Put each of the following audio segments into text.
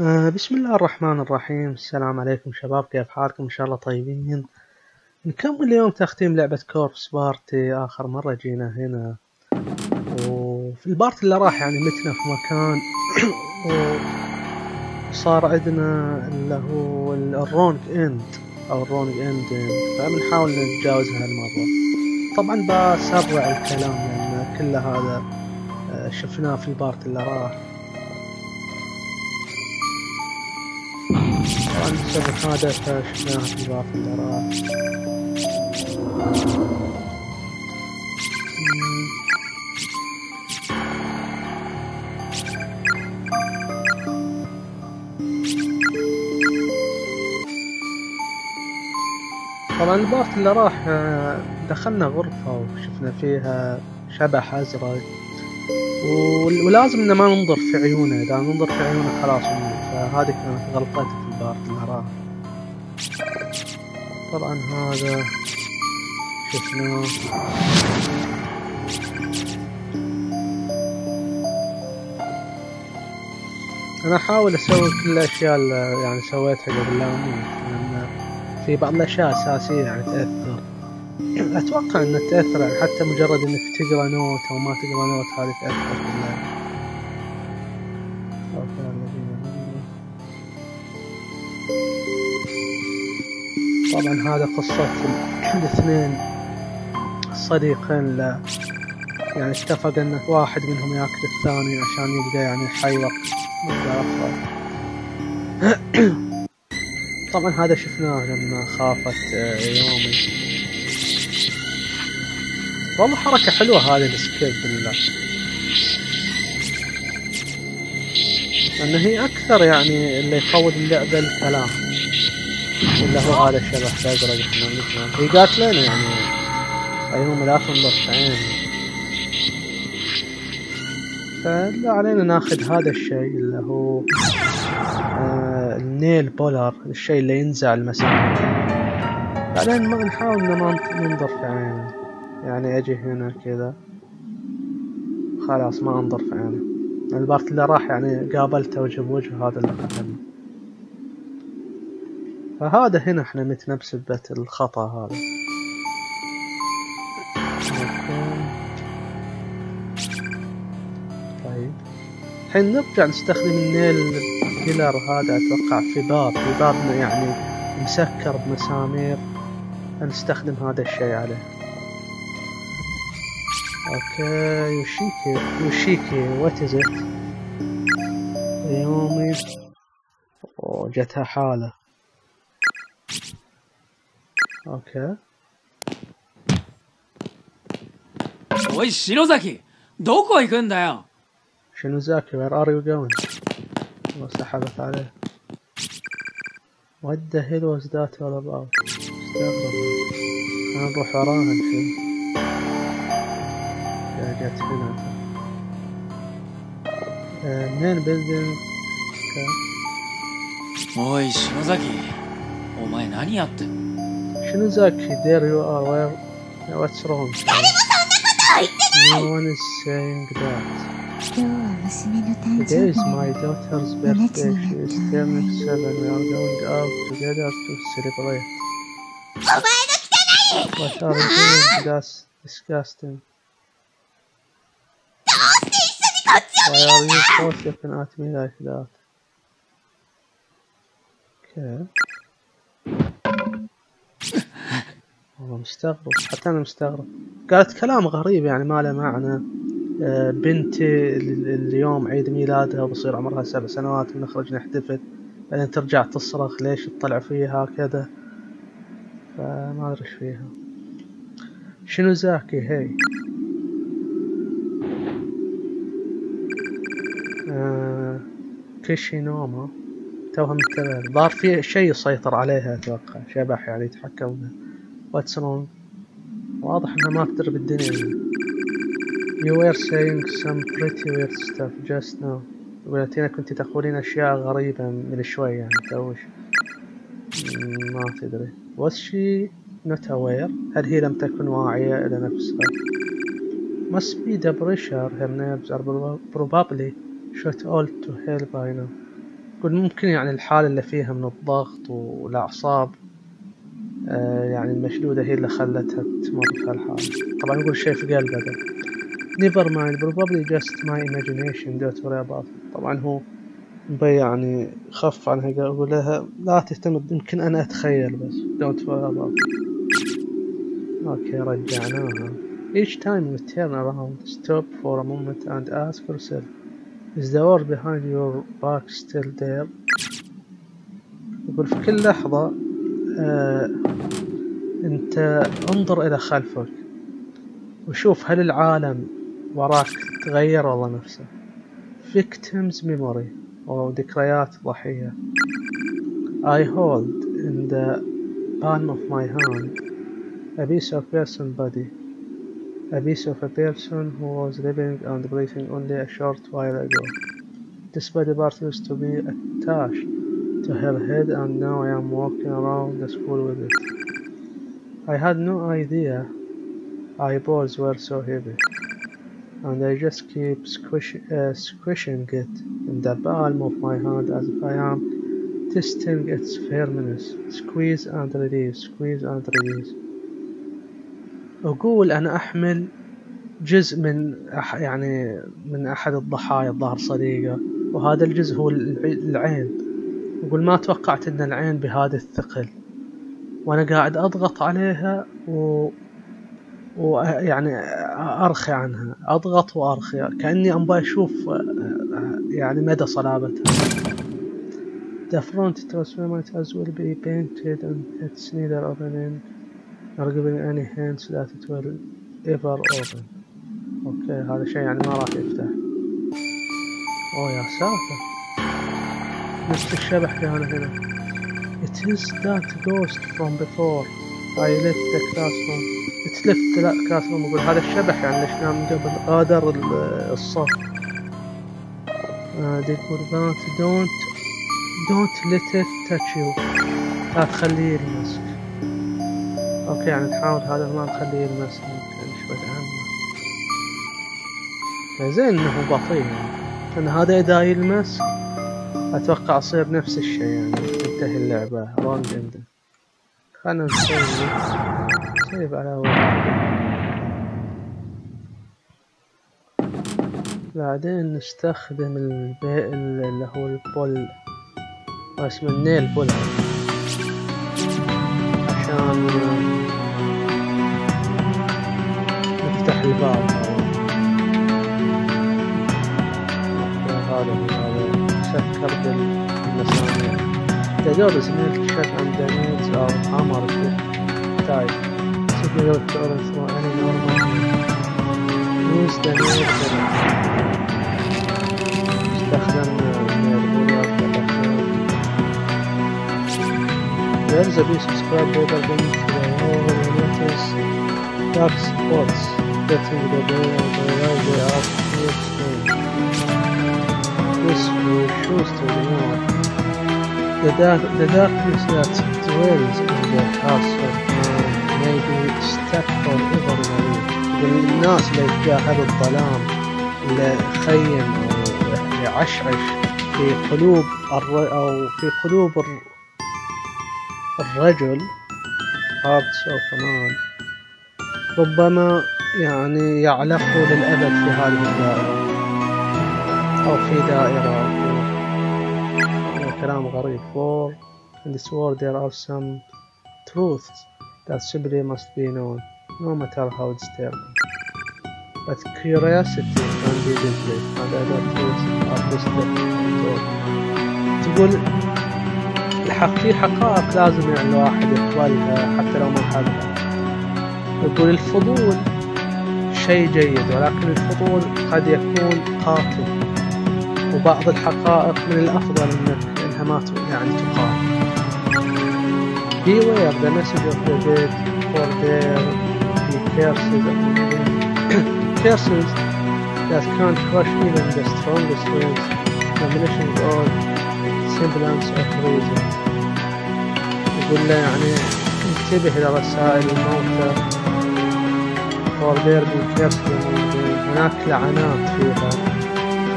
آه بسم الله الرحمن الرحيم. السلام عليكم شباب كيف حالكم؟ إن شاء الله طيبين. نكمل اليوم تختيم لعبة Corpse Party. آخر مرة جينا هنا. وفي ال part اللي راح يعني متنا في مكان. وصار عندنا اللي هو ال wrong end أو ال wrong end. فبنحاول نتجاوزها هالمرة. طبعا بسرع الكلام لأن كل هذا آه، شفناه في ال part اللي راح. بسبب هذا في اللي راح طبعا ال part اللي راح آه، دخلنا غرفة وشفنا فيها شبح أزرق. ول- ولازم إن ما ننظر في عيونه. إذا ننظر في عيونه خلاص فهذه كانت غلطتي راح طبعا هذا شفناه أنا أحاول أسوي كل الأشياء اللي يعني سويتها قبل لا أموت لأن في بعض الأشياء أساسية يعني تأثر. أتوقع أن تأثر يعني حتى مجرد إنك تقرأ note أو ما تقرأ note هذه تأثر. طبعا هذا قصة ال- الاثنين الصديقين اللي يعني اتفق إن واحد منهم يأكل الثاني عشان يبقى يعني حي وقت مدة أطول طبعا هذا شفناه لما خافت آه، يومي. والله حركة حلوة هذه السكيب بالله. لأن هي أكثر يعني اللي يخوض اللعبة الكلام. اللي هو هذا الشبح إحنا مثله هي قالت لنا يعني تنظر في عيني فلا علينا ناخذ هذا الشيء اللي هو آه ال nail puller الشيء اللي ينزع المسافة بعدين ما نحاول إن ما ننظر في عينه. يعني أجي هنا كذا. خلاص ما أنظر في عينه. ال part اللي راح يعني قابلته وجه بوجه هذا اللي قتلني فهذا هنا إحنا متنا بسبة الخطأ هذا. طيب. الحين نرجع نستخدم ال nail puller هذا أتوقع في باب. في باب يعني مسكر بمسامير. نستخدم هذا الشيء عليه. okay يوشيكي. يوشيكي what is it أيومي. أوه، جتها حالة. اوكي おい篠崎どこ行くんだよ شنو زاكي where are you going وسحبت عليه what the hell was that all about استغرب خلينا نروح وراها الحين يا جت هنا مين بيلدينج おい篠崎お前何やってん شنو Shinozaki, there you are. Where, what's wrong? No one is saying that. Today is my daughter's birthday. She is turning seven. We are going out together to celebrate. What are you doing? That's disgusting. Why are you so looking at me like that? Okay. والله مستغرب حتى أنا مستغرب. قالت كلام غريب يعني ما له معنى. آه، بنتي ال- اليوم عيد ميلادها وبصير عمرها سبع سنوات ونخرج نحتفل بعدين ترجع تصرخ ليش تطلع فيها هكذا فما أدري إيش فيها. شنو زاكي؟ هي. آه كيشينوما. توها منتبه الظاهر في شيء يسيطر عليها أتوقع. شبح يعني يتحكم بها. what's wrong واضح انها ما تدري بالدنيا. You were saying some pretty weird stuff just now. ولتينا كنت تقولين أشياء غريبة من شوي يعني توش ما تدري. Was she not aware? هل هي لم تكن واعية إلى نفسها؟ Must be the pressure her nerves are prob- probably shot all to hell by now. يقول ممكن يعني الحالة اللي فيها من الضغط والأعصاب يعني المشدودة هي اللي خلتها تمر في هالحالة طبعا يقول شيء في قلبه ده never mind probably just my imagination about it. طبعا هو مبي يعني خف عنها يقول لها لا تهتم يمكن أنا أتخيل بس don't worry about it. أوكي رجعناها Each time you turn around, stop for a moment and ask yourself, is the door behind your back still there? يقول في كل لحظة آه أنت انظر إلى خلفك وشوف هل العالم وراك تغير والله نفسه Victims memory أو ذكريات ضحية I hold in the palm of my hand a piece of person body a piece of a person who was living and breathing only a short while ago. This body part used to be attached to her head and now I am walking around the school with it. I had no idea eyeballs were so heavy and I just keep squish, uh, squishing it in the palm of my hand as if I am testing its firmness. Squeeze and release, squeeze and release. أقول أنا أحمل جزء من يعني من أحد الضحايا الظاهر صديقة وهذا الجزء هو الع- العين أقول ما توقعت أن العين بهذا الثقل وأنا قاعد أضغط عليها و ويعني أرخي عنها أضغط وأرخي كأني أبغى أشوف يعني مدى صلابتها The front transformers as will be painted and it's neither opening nor giving any hints that it will ever open. أوكي هذا شيء يعني ما راح يفتح. اوه يا ساتر. نفس الشبح كان هنا. It is that ghost from before. I left the classroom. It left لا classroom يقول هذا الشبح يعني اللي من قبل غادر ال- الصف. آه دي يقول that don't don't let it touch you. لا تخليه يلمسك. okay يعني نحاول هذا ما نخليه يلمسنا يعني شوي عنه زين إنه بطيء يعني لأن هذا إذا يلمس أتوقع يصير نفس الشيء يعني تنتهي اللعبة. wrong ending خلنا نسوي save على أول. بعدين نستخدم البي... اللي هو ال pull. اسمه ال nail pull. عشان نفتح الباب. هذا هذا سكر بالمسامير The the hammered with tight. Simply don't turn through any normal Use the nail gun. استخدمنا النيل بول There is a of scrap paper beneath the you notice dark spots getting the door and realize they are fluid choose to ignore. The, dark, the darkness that dwells in the house of man may be in a loop. والناس اللي يتجاهلوا الظلام اللي يخيم يعشعش في قلوب الر... أو في قلوب الر... الرجل hearts of a man ربما يعني يعلقوا للأبد في هذه الدائرة أو في دائرة كلام غريب for in this world there are some truths that simply must be known no matter how disturbing but curiosity can be deadly and other truths are untold تقول الحق في حقائق لازم يعني الواحد يقبلها حتى لو ما حبها يقول الفضول شيء جيد ولكن الفضول قد يكون قاتل وبعض الحقائق من الأفضل إنك إنها ما يعني تقال Beware the message of the dead for there be curses of the living curses that can't crush even the strongest winds diminishing all semblance of reason يقول له يعني انتبه لرسائل الموتى for there be curses the هناك لعنات فيها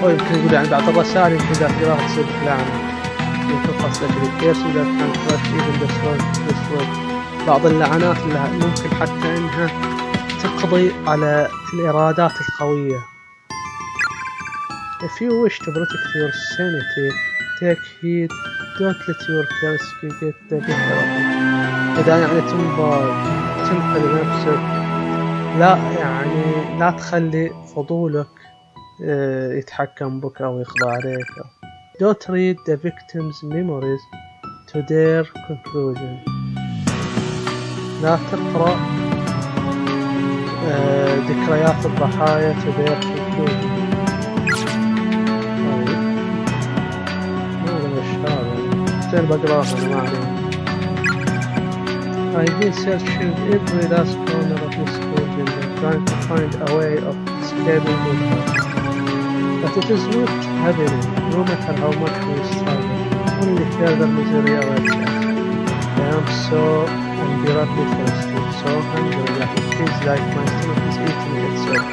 أو يمكن يقول يعني بعض الرسائل يمكن إذا قراها تصير الكيرس that can crush even the strong- the strong. بعض اللعنات اللي ممكن حتى إنها تقضي على الإرادات القوية If you wish to protect your sanity, take heed, don't let your curse get the better of you. إذا يعني تنبغى تنقذ نفسك لا يعني لا تخلي فضولك يتحكم بك أو يقضى عليك Don't read the victim's memories to their conclusion لا تقرأ آه، ذكريات الضحايا to their conclusion طيب زين بقراها ما علينا I've been searching every last corner of this building and trying to find a way of escaping with her. But it is not happening, no matter how much we struggle. Only further us. I am so unbearably thirsty, so hungry that it feels like my stomach is eating itself.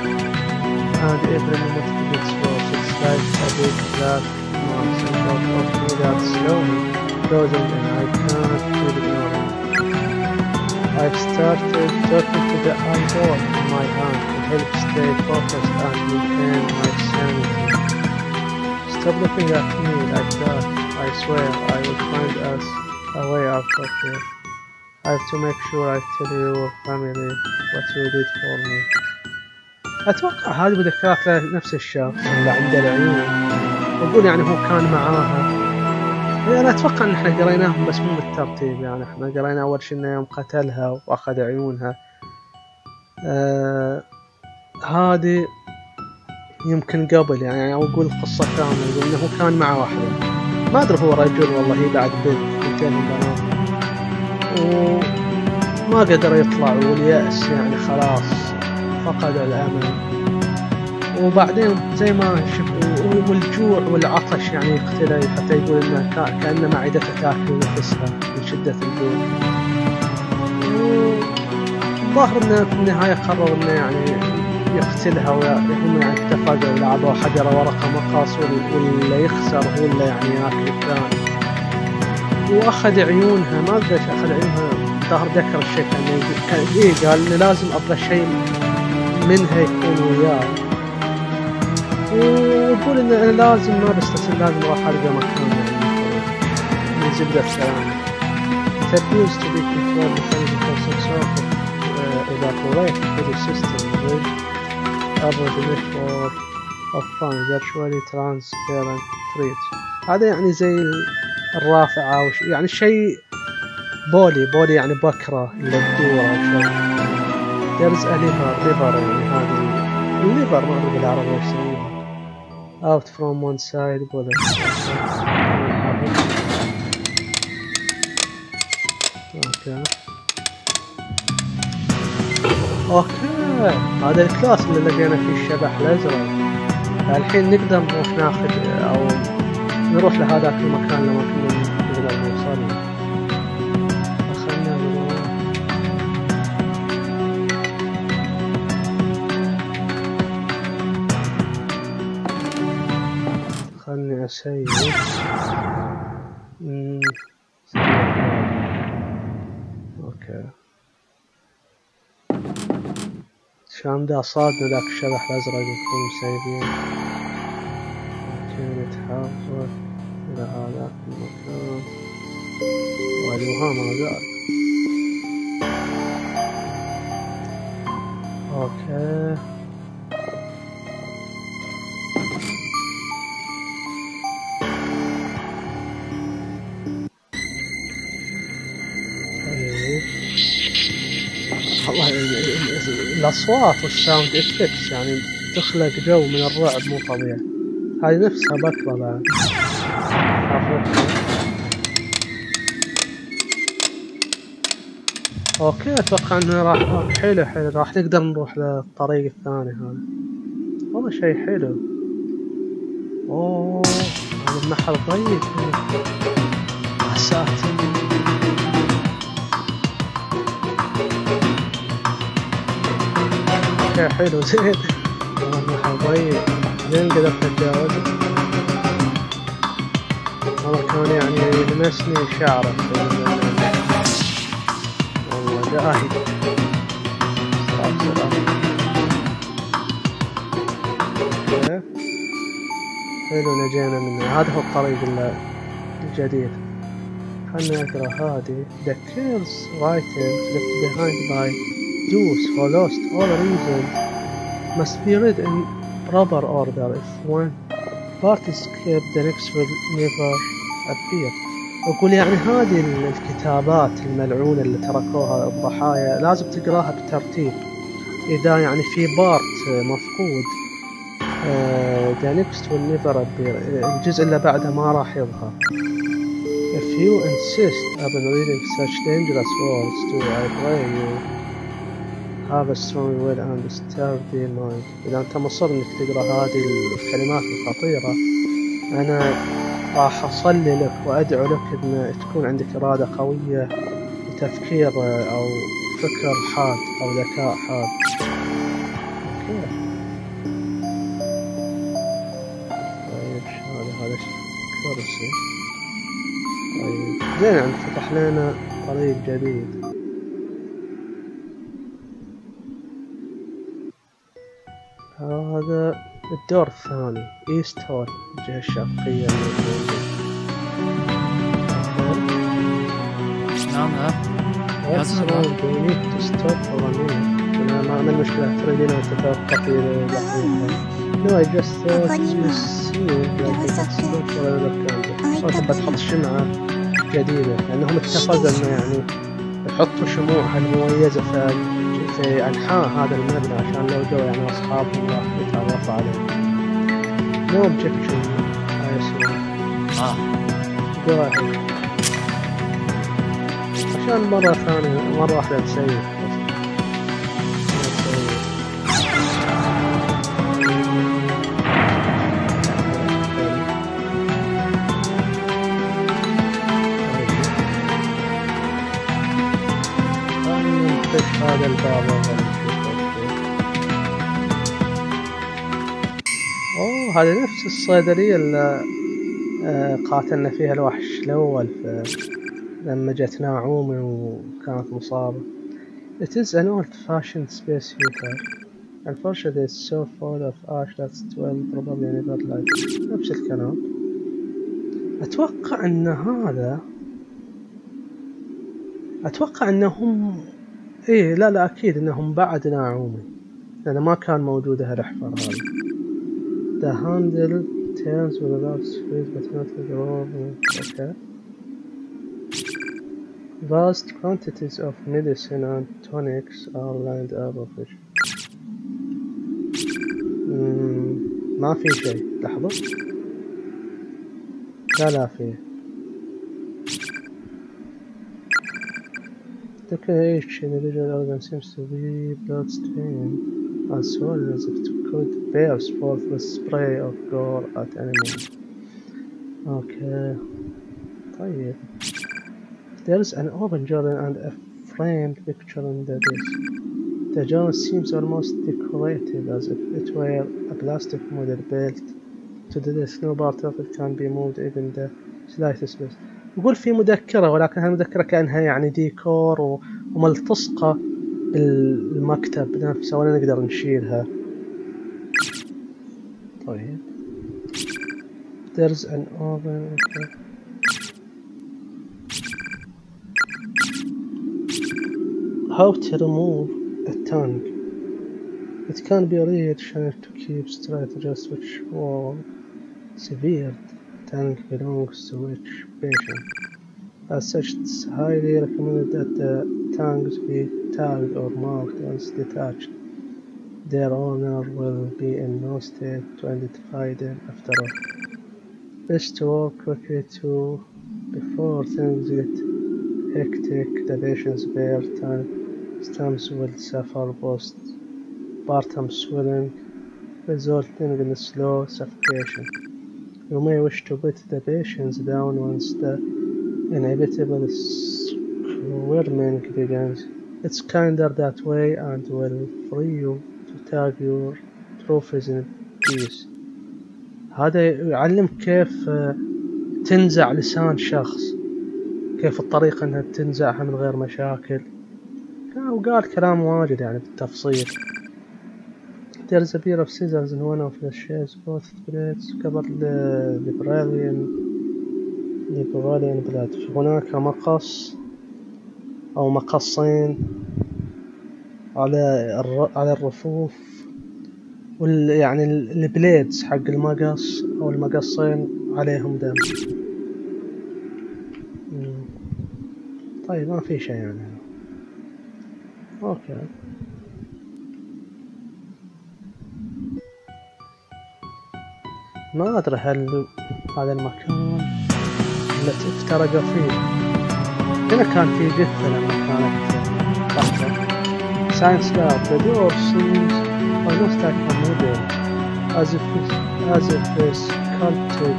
And every minute it gets worse. It's like a big black mass in front of me that's slowly closing and I can't keep ignoring. I've started talking to the eyeball in my hand help stay focused and maintain my sanity. Stop looking at me like that. I swear I will find us a way out of here. I have to make sure I tell your family what you did for me. أتوقع هذه مذكرات لنفس الشخص اللي عنده العيون وأقول يعني هو كان معاها يعني أنا أتوقع إن إحنا قريناهم بس مو بالترتيب يعني إحنا قرينا أول شي إنه يوم قتلها وأخذ عيونها آه هذه يمكن قبل يعني قصة كاملة يقول إنه هو كان مع واحدة. ما أدري هو رجل والله هي بعد بنت بنتين من بنات وما قدر يطلع واليأس يعني خلاص فقد الأمل. وبعدين زي ما شف والجوع والعطش يعني يقتله حتى يقول إنه كأن معدته تاكل نفسها من شدة الجوع. والظاهر إنه في النهاية قرر إنه يعني يقتلها وهم يعني اتفقوا ولعبوا حجر ورقة مقص وال- واللي يخسر هو اللي يعني ياكل الثاني. وأخذ عيونها ما أدري إيش أخذ عيونها. ظهر ذكر يقول- كان إيه قال إنه لازم أبغى شيء منها يكون وياي ويقول ان أنا لازم ما بستسلم لازم أروح القى مكان. من زبدة كلامه It appears to be controlled mechanism some sort of uh, the network of fun virtually transparent threads هذا يعني زي ال- الرافعة وش يعني شيء بولي بولي يعني بكرة اللي تدور أو شيء. Liver يعني هذه. الليفر ما أدري بالعربي إيش يسمونها out from one side bullet أوكي أوكي هذا الكلاس اللي لقينا فيه الشبح الأزرق. الحين نقدر نروح ناخذ أو نروح لهذاك المكان لما كنا نقدر نوصل. له خلني اسيب مم. أوكي شام ده صادنا ذاك الشبح الازرق يكون مسيبين أوكي نتحول إلى هذاك المكان واجهها ما زال الاصوات وال sound effects يعني تخلق جو من الرعب مو طبيعي. هذه نفسها عرفتها؟ okay أتوقع إنه راح حلو حلو. راح نقدر نروح للطريق الثاني هذا. والله شيء حلو. أوه هذا ضيق. هنا يا ساتر حلو. زين. ضيق زين قدرت اتجاوزه والله كان يعني يلمسني شعرة. والله. كيف؟ حلو نجينا منه. هذا هو الطريق ال- الجديد. خلنا نقرأ. هذه. The kills writers left behind by those who lost all reason must be read in proper order if one part escape the next will never appear أقول يعني هذه ال- الكتابات الملعونة اللي تركوها الضحايا لازم تقراها بترتيب إذا يعني في بارت مفقود آه، the next will never appear الجزء اللي بعده ما راح يظهر If you insist upon reading such dangerous words to I pray you have a strong will and sturdy mind إذا أنت مصر إنك تقرأ هذه الكلمات الخطيرة أنا راح أصلي لك وأدعو لك إن تكون عندك إرادة قوية وتفكير آه، أو فكر حاد أو ذكاء حاد. طيب هذا هذا كرسي. طيب. زين يعني فتح لنا طريق جديد. الدور الثاني ايست هول الجهة الشرقية من نعم ها a minute? أنا ما. عندنا مشكلة تريدين أن تتوقفي لدقيقة No, I just thought you seemed like you could stop for another country. أو تبى تحط شمعة جديدة لأنهم اتفقوا إنه يعني يحطوا شموعها المميزة في في أنحاء هذا المبنى عشان لو جو يعني أصحابهم راح يتعرفوا عليهم. No objection, I assume. آه Go ahead. عشان مرة ثانية مرة واحدة نفتح هذا الباب فيه. أوه هذه نفس الصيدلية اللي آه، قاتلنا فيها الوحش الأول لما جت ناعومي وكانت مصابة. It is an old fashioned space heater Unfortunately it's so full of ash that it will probably never light. نفس الكلام. أتوقع أن هذا أتوقع أنهم إيه لا لا أكيد أنهم بعد ناعومي لأن ما كان موجود هالأحفر هذا The handle turns with a large space but not with a roll. Okay. Vast quantities of medicine and tonics are lined up of it. مم، ما في شيء لحظة لا لا في Look at each individual organ seems to be bloodstained and swollen as if it could burst forth with spray of gore at animals. Okay. طيب. There's an open journal and a framed picture in the disk. The journal seems almost decorated as if it were a plastic model built to the disk. No part of it can be moved even the slightest bit. يقول في مذكرة ولكن هالمذكرة كأنها يعني ديكور وملتصقة بالمكتب نفسه ولا نقدر نشيلها. There's an oven. Okay. How to remove a tongue? It can be a really sharp to keep straight just which wall severed tongue belongs to which patient. As such, it's highly recommended that the tongues be tagged or marked as detached. Their owner will be in no state to identify them after all. Best to work quickly too before things get hectic. The patient's bare tongue stems will suffer postpartum swelling, resulting in slow suffocation. You may wish to put the patients down once the inevitable squirming begins. It's kinder that way and will free you to tag your trophies in peace. هذا يعلم كيف آه، تنزع لسان شخص كيف الطريقة إنها تنزعها من غير مشاكل. وقال كلام واجد يعني بالتفصيل. There's a pair of scissors in one of the shapes both blades covered the Librarian Librarian blade هناك مقص أو مقصين على. على الرفوف. يعني ال- البليدز حق المقص أو المقصين عليهم دم. طيب ما في شيء يعني. okay. ما أدري هل هذا المكان اللي افترقوا فيه. هنا كان في جثة لما كانت science lab the door seems almost like a model as if as if sculpted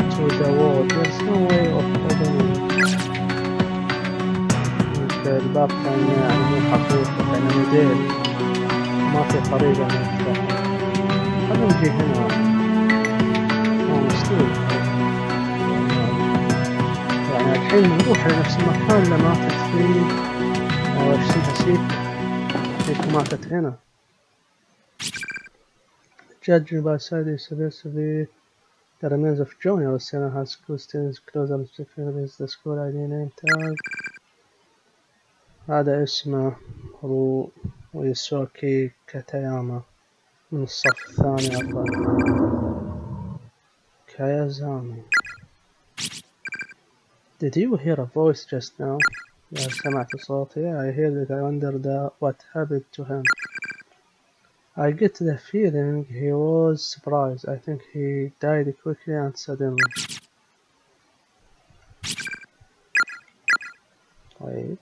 into the wall there's no way of opening it. الباب كان يعني مو حقيقي كان موديل ما في طريقة انه خلينا نجي هنا هو مسدود يعني الحين نروح لنفس المكان اللي ماتت أو إيش سيك سيك ماتت هنا. Judging by side is supposedly the remains of Johnny or Senna has school students close up against the school ID name tag هذا اسمه رو ويسوكي كاتاياما من الصف الثاني أظن كايازامي Did you hear a voice just now? يا سمعت صوت Yeah, I heard it. I wonder the, what happened to him. I get the feeling he was surprised. I think he died quickly and suddenly. طيب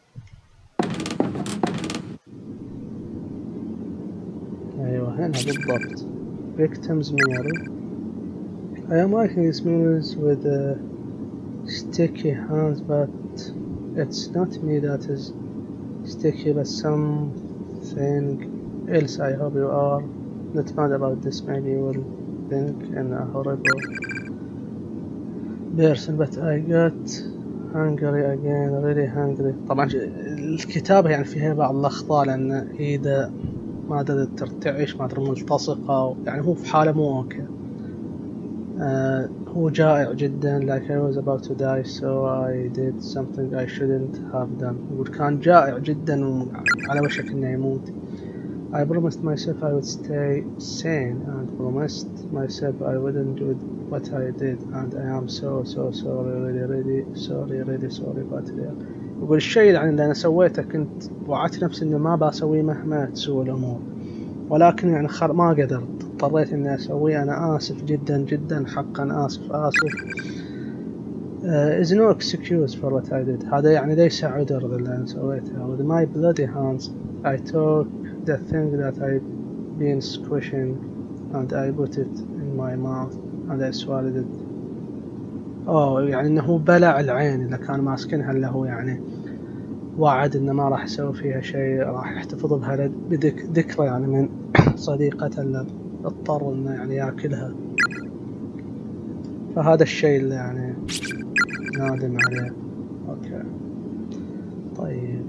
أيوة هنا بالضبط victims memory I am writing these memories with uh, sticky hands but it's not me that is sticky but something else I hope you are not mad about this maybe you will think in a horrible person but I got hungry again really hungry طبعا الكتابة يعني فيها بعض الأخطاء لأن إذا ما أدري ترتعش ما أدري ملتصقة يعني هو في حالة مو أوكي آه هو جائع جدا like I was about to die so I did something I shouldn't have done يقول كان جائع جدا وعلى وشك انه يموت I promised myself I would stay sane and promised myself I wouldn't do what I did and I am so so sorry really really sorry really sorry but yeah. يقول الشيء يعني اللي أنا سويته كنت وعدت نفسي انه ما بسويه مهما تسوى الأمور ولكن يعني خر ما قدرت اضطريت اني اسويه أنا اسف جدا جدا حقا اسف اسف uh, is no excuse for what I did هذا يعني ليس عذر للي أنا سويته with my bloody hands I took the thing that I'd been squishing and I put it in my mouth and I swallowed it. اوه يعني إنه هو بلع العين اللي كان ماسكنها اللي هو يعني وعد إنه ما راح يسوي فيها شيء راح يحتفظ بها لد- بذك ذكرى يعني من صديقته اللي اضطر إنه يعني ياكلها. فهذا الشيء اللي يعني نادم عليه. okay. طيب.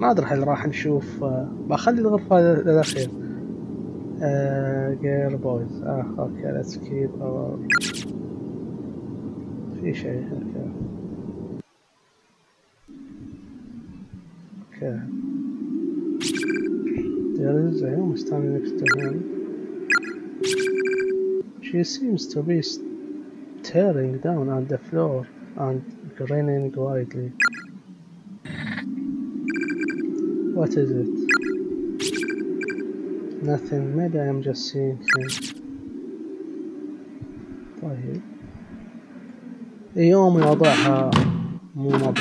ما ادري هل راح نشوف آه، بخلي الغرفة للأخير girl boys آه okay let's keep في شيء okay okay There is a woman standing next to him. She seems to be staring down at the floor and grinning widely. What is it? Nothing. Maybe I am just seeing things. طيب يوم يوضعها مو مضبوط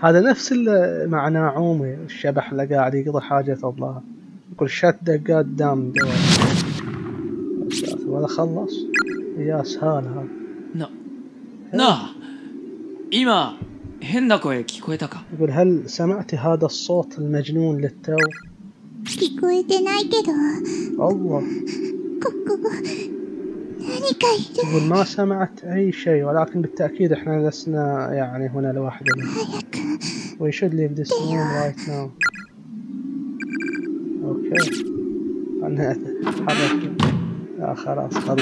هذا نفس مع ناعومي الشبح اللي قاعد يقضي حاجة الله يقول شت دقات دام دواء ولا خلص يا سهال هذا ななあ今 変な声聞こえたか يقول هل سمعت هذا الصوت المجنون للتو 聞こえてないけど الله ここ何かいる يقول ما سمعت أي شيء ولكن بالتأكيد إحنا لسنا يعني هنا لوحدنا 早く We should leave this room right now أوكي أنا أتحرك لا خلاص خلص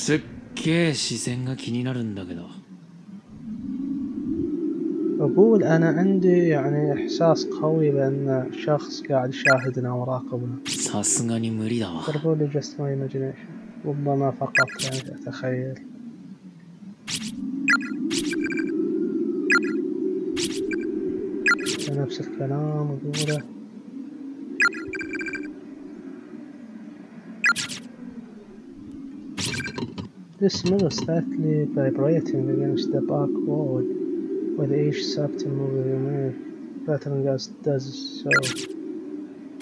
すっげえ視線が気になるんだけど أقول أنا عندي يعني إحساس قوي بأن شخص قاعد يشاهدنا وراقبنا さすがに無理だわ probably just my imagination ربما فقط يعني أتخيل نفس الكلام أقوله This mirror slightly vibrating against the back wall with each subtle move you make. Pattern gas does so.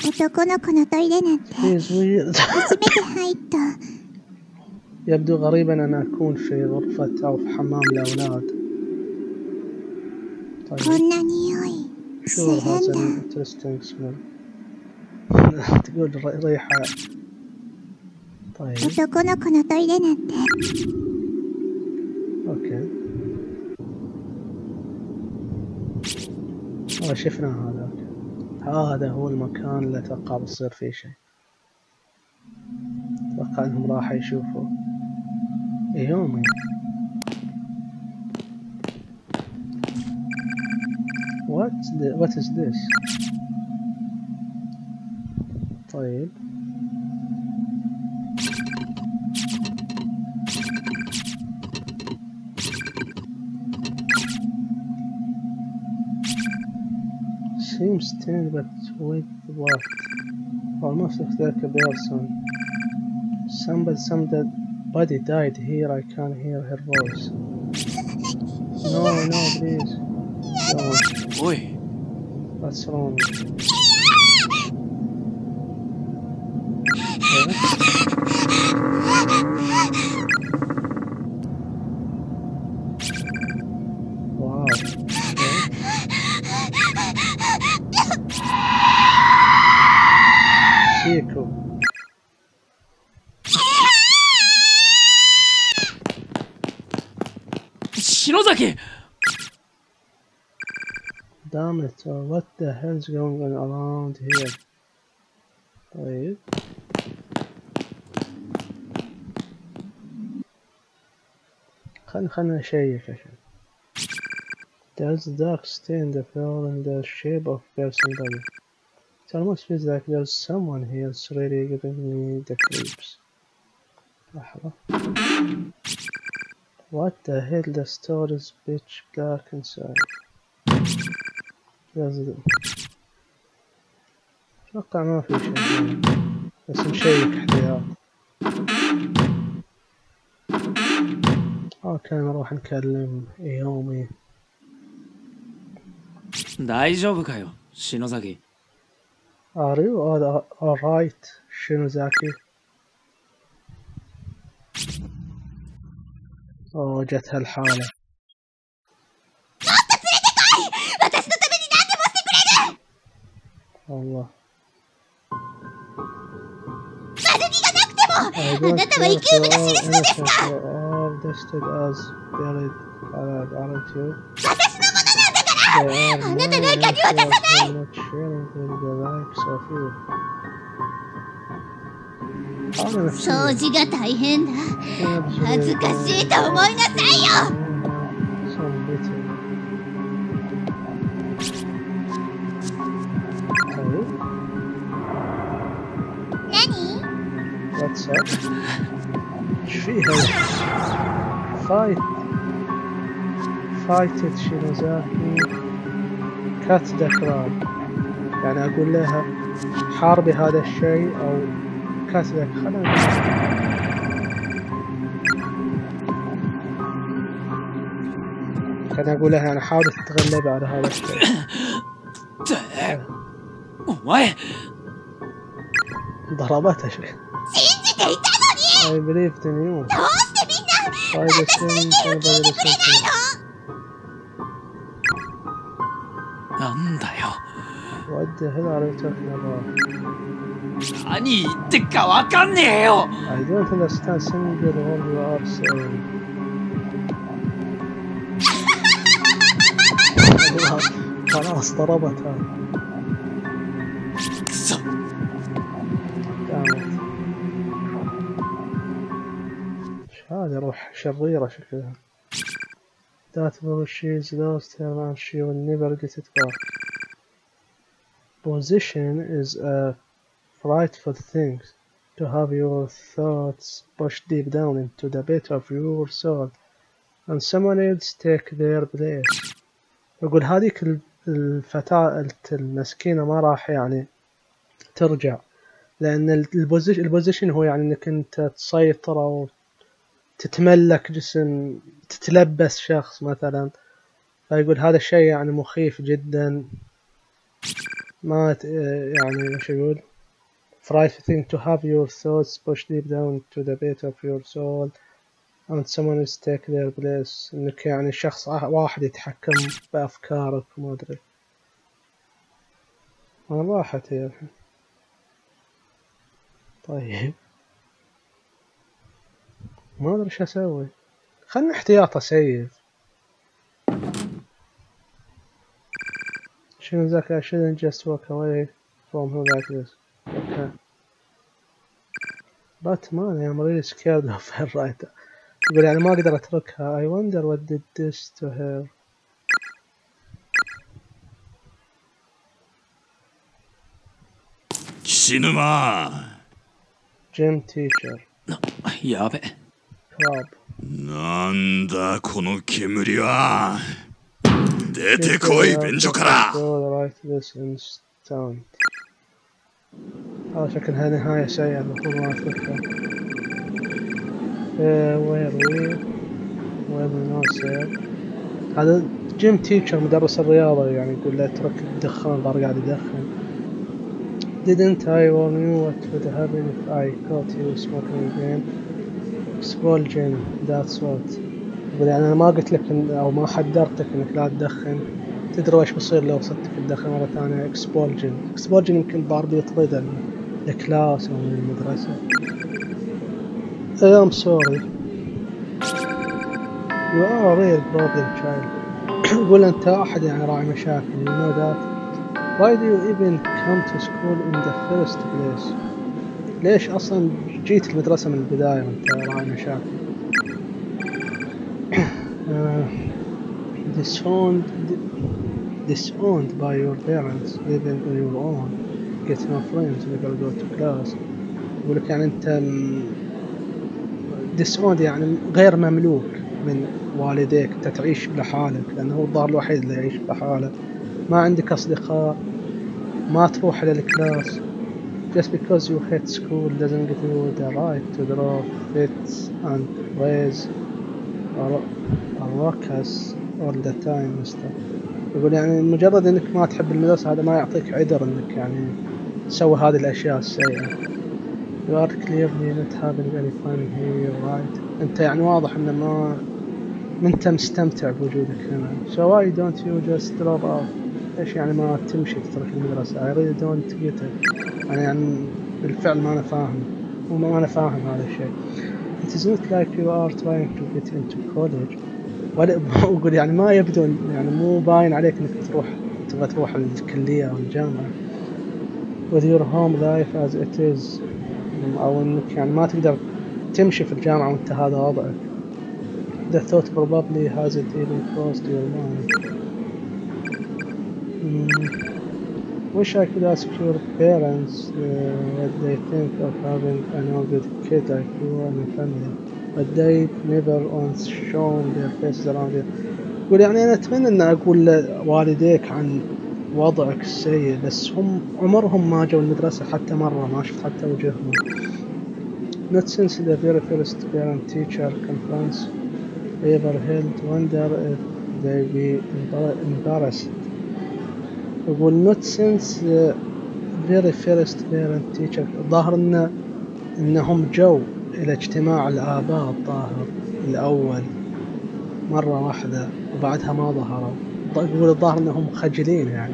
男の子のトイレなんて It is weird. 初めて入った يبدو غريبا أن أكون في غرفة أو في حمام الأولاد こ طيب んな匂い sure 変 has だ an interesting smell تقول ر- ريحة طيب 男の子のトイレなんて أوكي آه شفنا هذا هذا هو المكان اللي أتوقع بتصير فيه شيء أتوقع إنهم راح يشوفوا يومي What the, what is this? طيب Seems but with what? Almost looks like a person. Somebody, somebody died here. I can't hear her voice. No, no, please. おい What's wrong? Damn it, uh, what the hell's going on around here? طيب خلنا خلنا نشيك عشان There's a dark stain the floor in the shape of person body. It almost feels like there's someone here it's really giving me the creeps. لحظة What the hell the store is pitch black inside. لازم اتوقع ما في شيء هنا. بس نشيك احتياط اوكي نروح نكلم يومي 大丈夫かよ篠崎 Are you all alright شينوزاكي اوه جت هالحالة 私のものなんだから。あなたのんかに渡さない掃除が大変だ恥ずかしいと思いなさいよ الاسد إيش فيه فايت فايتد شينوزاكي كات دكران يعني أقول لها حاربي هذا الشيء أو كاتبك خلنا كان أقول لها أنا حاول تتغلب على هذا الشيء. طيب. ضربتها شوي. ていたのに I believed in you どうしてみんな Try the same thing, but it is something. なんだよ What the hell are you talking about? 何言ってっかわかんねえよ I don't understand a single word you are saying. خلاص ضربتها هذه روح شريرة شكلها That will she's lost her and she will never get it back. Position is a frightful thing to have your thoughts pushed deep down into the pit of your soul and someone else take their place. يقول هذيك ال- الفتاة المسكينة ما راح يعني ترجع لأن ال- ال possession ال possession هو يعني إنك أنت تسيطر أو تتملك جسم تتلبس شخص مثلا فيقول هذا الشيء يعني مخيف جدا. ما يعني وش يقول؟ Frightening to have your thoughts pushed deep down to the pit of your soul and someone is take their place. إنك يعني شخص واحد يتحكم بأفكارك وما أدري. ما راحت هي الحين طيب. ما ادري إيش أسوي خلني احتياطه سيف شنو ذاك I shouldn't just walk away from her like this okay but man I'm really scared of her right يقول يعني ما أقدر اتركها I wonder what did this to her Gym teacher やべなんだこの煙は出てこい便所から Go right this instant هذا شكلها نهاية سيئة المفروض ما اتركها إيه، وين وين وين المناسب هذا جيم تيتشر مدرس الرياضة يعني يقول له اترك الدخان ضار قاعد يدخن Didn't I warn you what would happen if I caught you smoking again? Expulsion, that's what. يقول يعني أنا ما قلت لك إن أو ما حذرتك إنك لا تدخن. تدري وش بيصير لو صدتك تدخن مرة ثانية؟ expulsion expulsion يمكن بار بيطرد ال- ال class أو من المدرسة. Am sorry. You are a real problem child. يقول أنت أحد يعني راعي مشاكل. You know that. Why do you even come to school in the first place? ليش أصلا جيت المدرسة من البداية وأنت راعي مشاكل disowned disowned by your parents living on your own get no friends never go to class. يقول لك يعني أنت disowned يعني غير مملوك من والديك أنت تعيش لحالك لأنه هو الظاهر الوحيد اللي يعيش لحاله. ما عندك أصدقاء ما تروح للكلاس just because you hate school doesn't give you the right to draw fits and raise or ruckus all the time mister يقول يعني مجرد انك ما تحب المدرسة هذا ما يعطيك عذر انك يعني تسوي هذه الاشياء السيئة You are clearly not having any fun here right انت يعني واضح انه ما ما انت مستمتع بوجودك هنا so why don't you just drop out ليش يعني ما تمشي تترك المدرسة؟ Don't get it. أنا يعني بالفعل ما أنا فاهم. وما أنا فاهم هذا الشيء. It is not like you are trying to get into college. ولا أقول يعني ما يبدو يعني مو باين عليك إنك تروح تبغى تروح الكلية أو الجامعة. With your home life as it is. أو إنك يعني ما تقدر تمشي في الجامعة وأنت هذا وضعك. The thought probably hasn't even crossed your mind. Mm, wish I could ask your parents uh, what they think of having a no good kid like you in the family but they never once shown their faces around it يقول يعني أنا أتمنى أن أقول لوالديك عن وضعك السيء بس هم عمرهم ما جو المدرسة حتى مرة ما شفت حتى وجههم Not since the very first parent teacher conference ever held wonder if they be embar- embarrassed يقول not since the very first parent teacher. الظاهر ان إنهم جو إلى اجتماع الآباء الظاهر الأول مرة واحدة وبعدها ما ظهروا. يقول الظاهر إنهم خجلين يعني.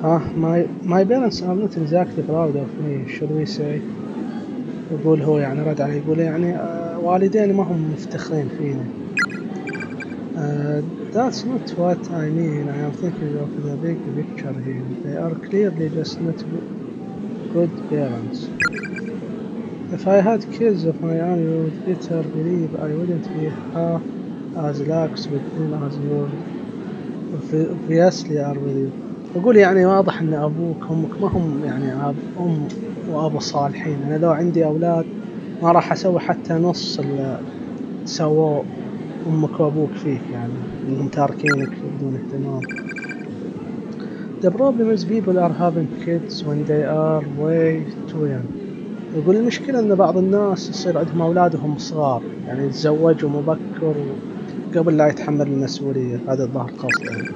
ها my, my parents are not exactly proud of me should we say يقول هو يعني رد عليه يقول يعني آه والديني ما هم مفتخرين فيني. Uh, that's not what I mean. I am thinking of the big picture here. They are clearly just not go- good parents. If I had kids of my own, you would better believe I wouldn't be half as lax with them as you obviously are with you. أقول يعني واضح إن أبوك وأمك ما هم يعني أب أم وأبو صالحين، أنا لو عندي أولاد ما راح أسوي حتى نص اللي سووه أمك وأبوك فيك يعني إنهم تاركينك بدون اهتمام. The problem is people are having kids when they are way too young. يقول المشكلة إن بعض الناس يصير عندهم أولادهم صغار يعني يتزوجوا مبكر قبل لا يتحمل المسؤولية هذا الظاهر قصده يعني.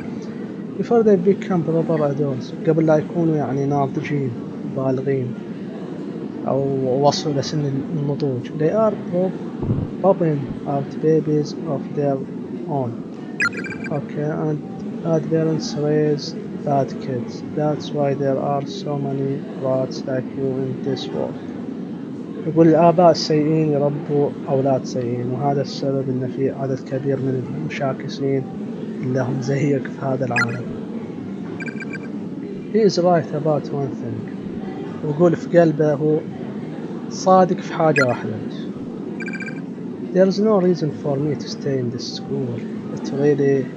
Before they become proper adults قبل لا يكونوا يعني ناضجين بالغين أو وصلوا لسن النضوج They are pop- popping out babies of their own Okay and bad parents raise bad kids That's why there are so many rats like you in this world يقول الآباء السيئين يربوا أولاد سيئين وهذا السبب إن في عدد كبير من المشاكسين اللي هم زيك في هذا العالم He is right about one thing ويقول في قلبه هو صادق في حاجة واحدة There is no reason for me to stay in this school It really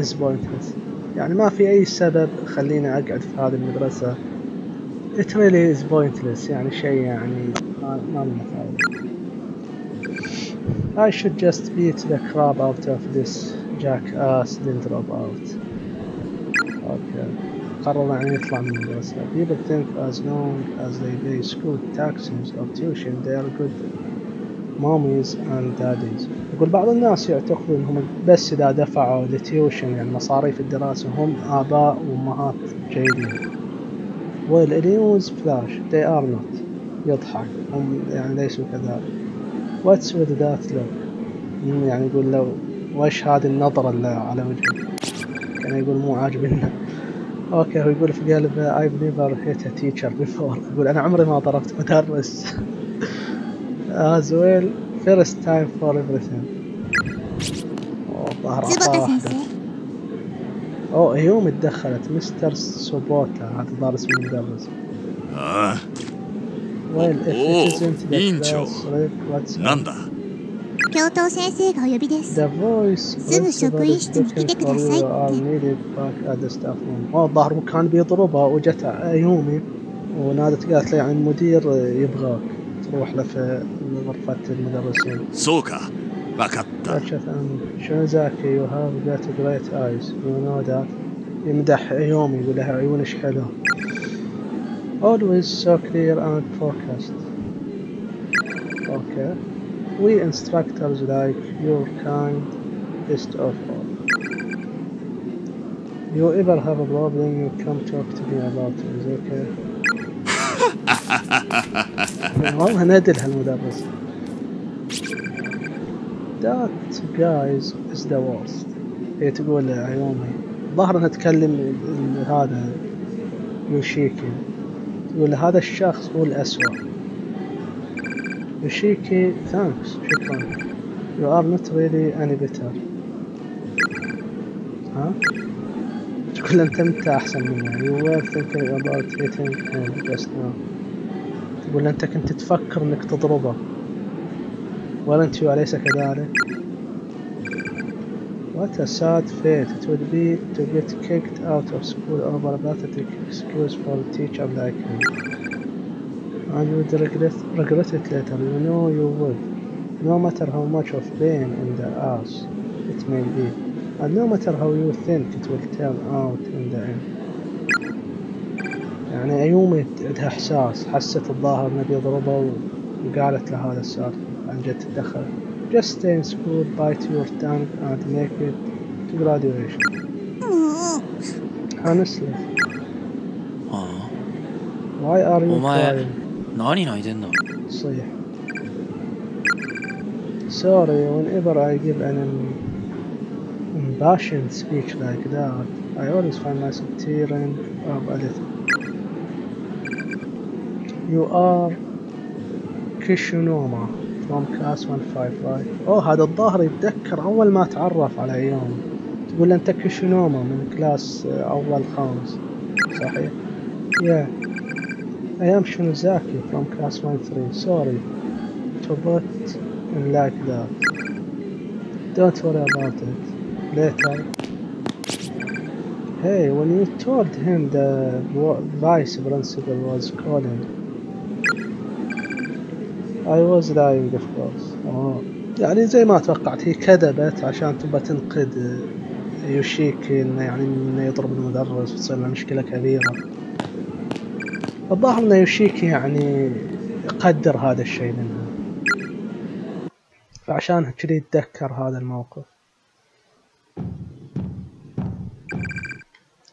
is pointless يعني ما في أي سبب خليني أقعد في هذه المدرسة It really is pointless يعني شيء يعني ما ما منه فايدة I should just beat the crap out of this jackass then drop out Okay قرر يعني يطلع من المدرسة People think as long as they pay school taxes or tuition they are good mommies and daddies يقول بعض الناس يعتقدون انهم بس إذا دفعوا لتيوشن يعني مصاريف الدراسة هم آباء وأمهات جيدين it is flash. They are not. يضحك. هم يعني ليسوا كذلك. With that look? مم، يعني يقول لو وش هذه النظرة اللي على وجهك؟ كان يقول مو عاجبنا. أوكي هو يقول في قلبه I've never hit a teacher before. يقول أنا عمري ما ضربت مدرس. As well, first time for everything. أوه، ظهر 坪 عطاه 田 واحدة. 先生 اوه يوم اتدخلت مستر سوبوتا هذا ظهر اسم المدرس. あ Well, if Oh, it isn't the 委員長。 class rep, what's あなんだ 教頭先生がお呼びです The voice すぐ職員室に来てくださいって。 are needed back at the staff room. اوه الظاهر كان بيضربها وجت ايومي ونادت قالت له يعني المدير يبغاك تروح له في غرفة المدرسين سوكا بكتا كشف يو هاف جات جريت ايز يو نو ذات يمدح يومي يقول لها عيونك حلوة always so clear and focused okay we instructors like your kind best of all you ever have a problem you come talk to me about it okay والله نادل هالمدرس. That guys is the worst. هي تقول عيومي. ظهر انها تكلم هذا يوشيكي. تقول هذا الشخص هو الأسوأ. يوشيكي thanks شكرا. You are not really any better. ها؟ تقول أنت أنت أحسن منه. You were thinking about hitting him just now. تقول أنت كنت تفكر إنك تضربه. weren't you أليس كذلك؟ What a sad fate it would be to get kicked out of school over a pathetic excuse for a teacher like him. And you would regret, regret it later, you know you would. No matter how much of pain in the ass it may be. And no matter how you think it will turn out in the end. يعني أيومي عندها إحساس حست الظاهر إنه بيضربه وقالت له هذا السالفة عن جد تدخل Just stay in school, bite your tongue and make it to graduation. もう Honestly, あ why are あ you お前 crying? 何泣いてんの صيح Sorry, whenever I give an im- impassioned speech like that, I always find myself tearing up a little. You are كيشونوما from class 155 اوه هذا الظاهر يتذكر اول ما تعرف على يوم تقول انت كيشونوما من كلاس اول خامس صحيح yeah I am Shunozaki from class 1-3 sorry to put in like that don't worry about it later hey when you told him the vice principal was calling I was lying of course. آه. يعني زي ما توقعت هي كذبت عشان تبى تنقذ يوشيكي إنه يعني إنه يضرب المدرس وتصير له مشكلة كبيرة. الظاهر إن يوشيكي يعني يقدر هذا الشيء منها. فعشان كذي يتذكر هذا الموقف.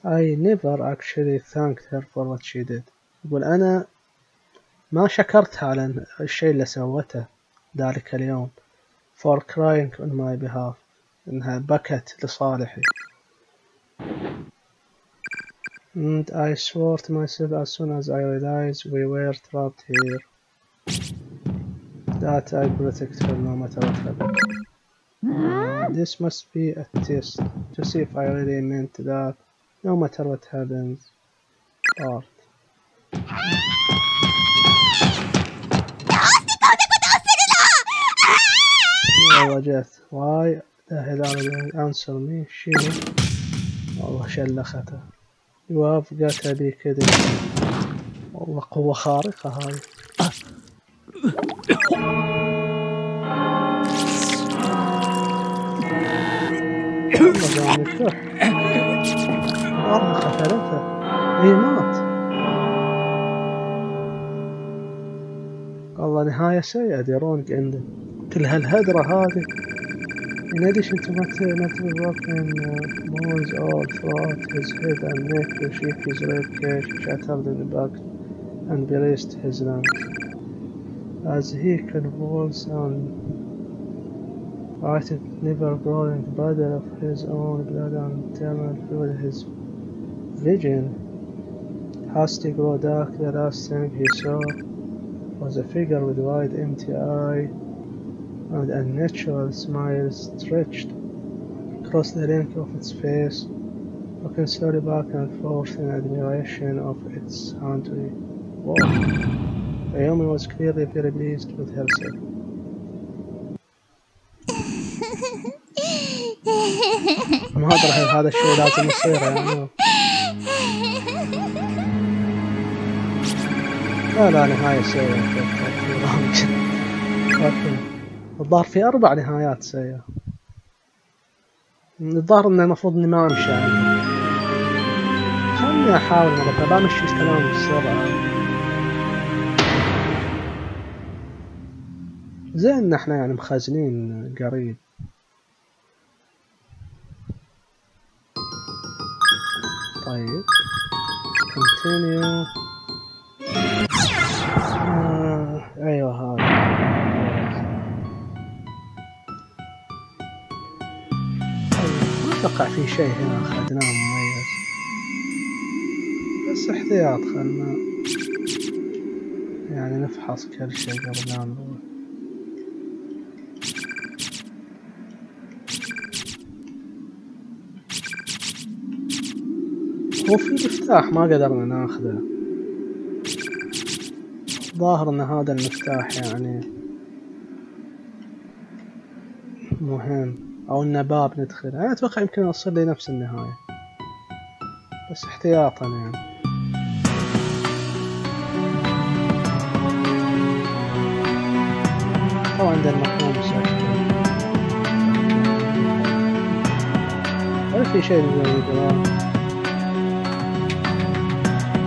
I never actually thanked her for what she did. يقول أنا ما شكرتها على الشيء اللي سوته ذلك اليوم for crying on my behalf إنها بكت لصالحي and I swore to myself as soon as I realized we were trapped here that I protect her no matter what happens. Uh, this must be a test to see if I really meant that no matter what happens. Art. جت why the hell are you answer me. شيلي والله شلختها يوافقتها بي كذا والله قوة خارقة هاي. والله قام يكح مرة قتلته اي مات نهاية سيئة دي رونج اندن كل هالهدرة هذه In addition to multi- multiple broken uh, bones all throughout his head and neck, Yoshiki's rib cage shattered in the back and released his lungs. As he convulsed and writed never growing puddle of his own blood and terror filled his vision. Hasty grew dark, the last thing he saw was a figure with wide empty eye and a natural smile stretched across the length of its face, looking slowly back and forth in admiration of its haunted walk. Naomi was clearly very pleased with herself. ما ادري هل هذا الشيء لازم يصير يعني لا لا نهاية سيئة. الظاهر في أربع نهايات سيئة. الظاهر إنه المفروض إني ما أمشي. عنها خلني أحاول مرة بمشي الكلام بسرعة. زين إن إحنا يعني مخزنين قريب. طيب. Continue. أيوة هذا. ما أتوقع في شيء هنا أخذناه مميز بس احتياط خلنا يعني نفحص كل شيء قبل لا نروح. هو في مفتاح ما قدرنا ناخذه. ظاهر ان هذا المفتاح يعني مهم. أو إنه باب ندخل أنا أتوقع يمكن يوصل لي نفس النهاية. بس احتياطا يعني. أو عند بشكل هل في شيء كذا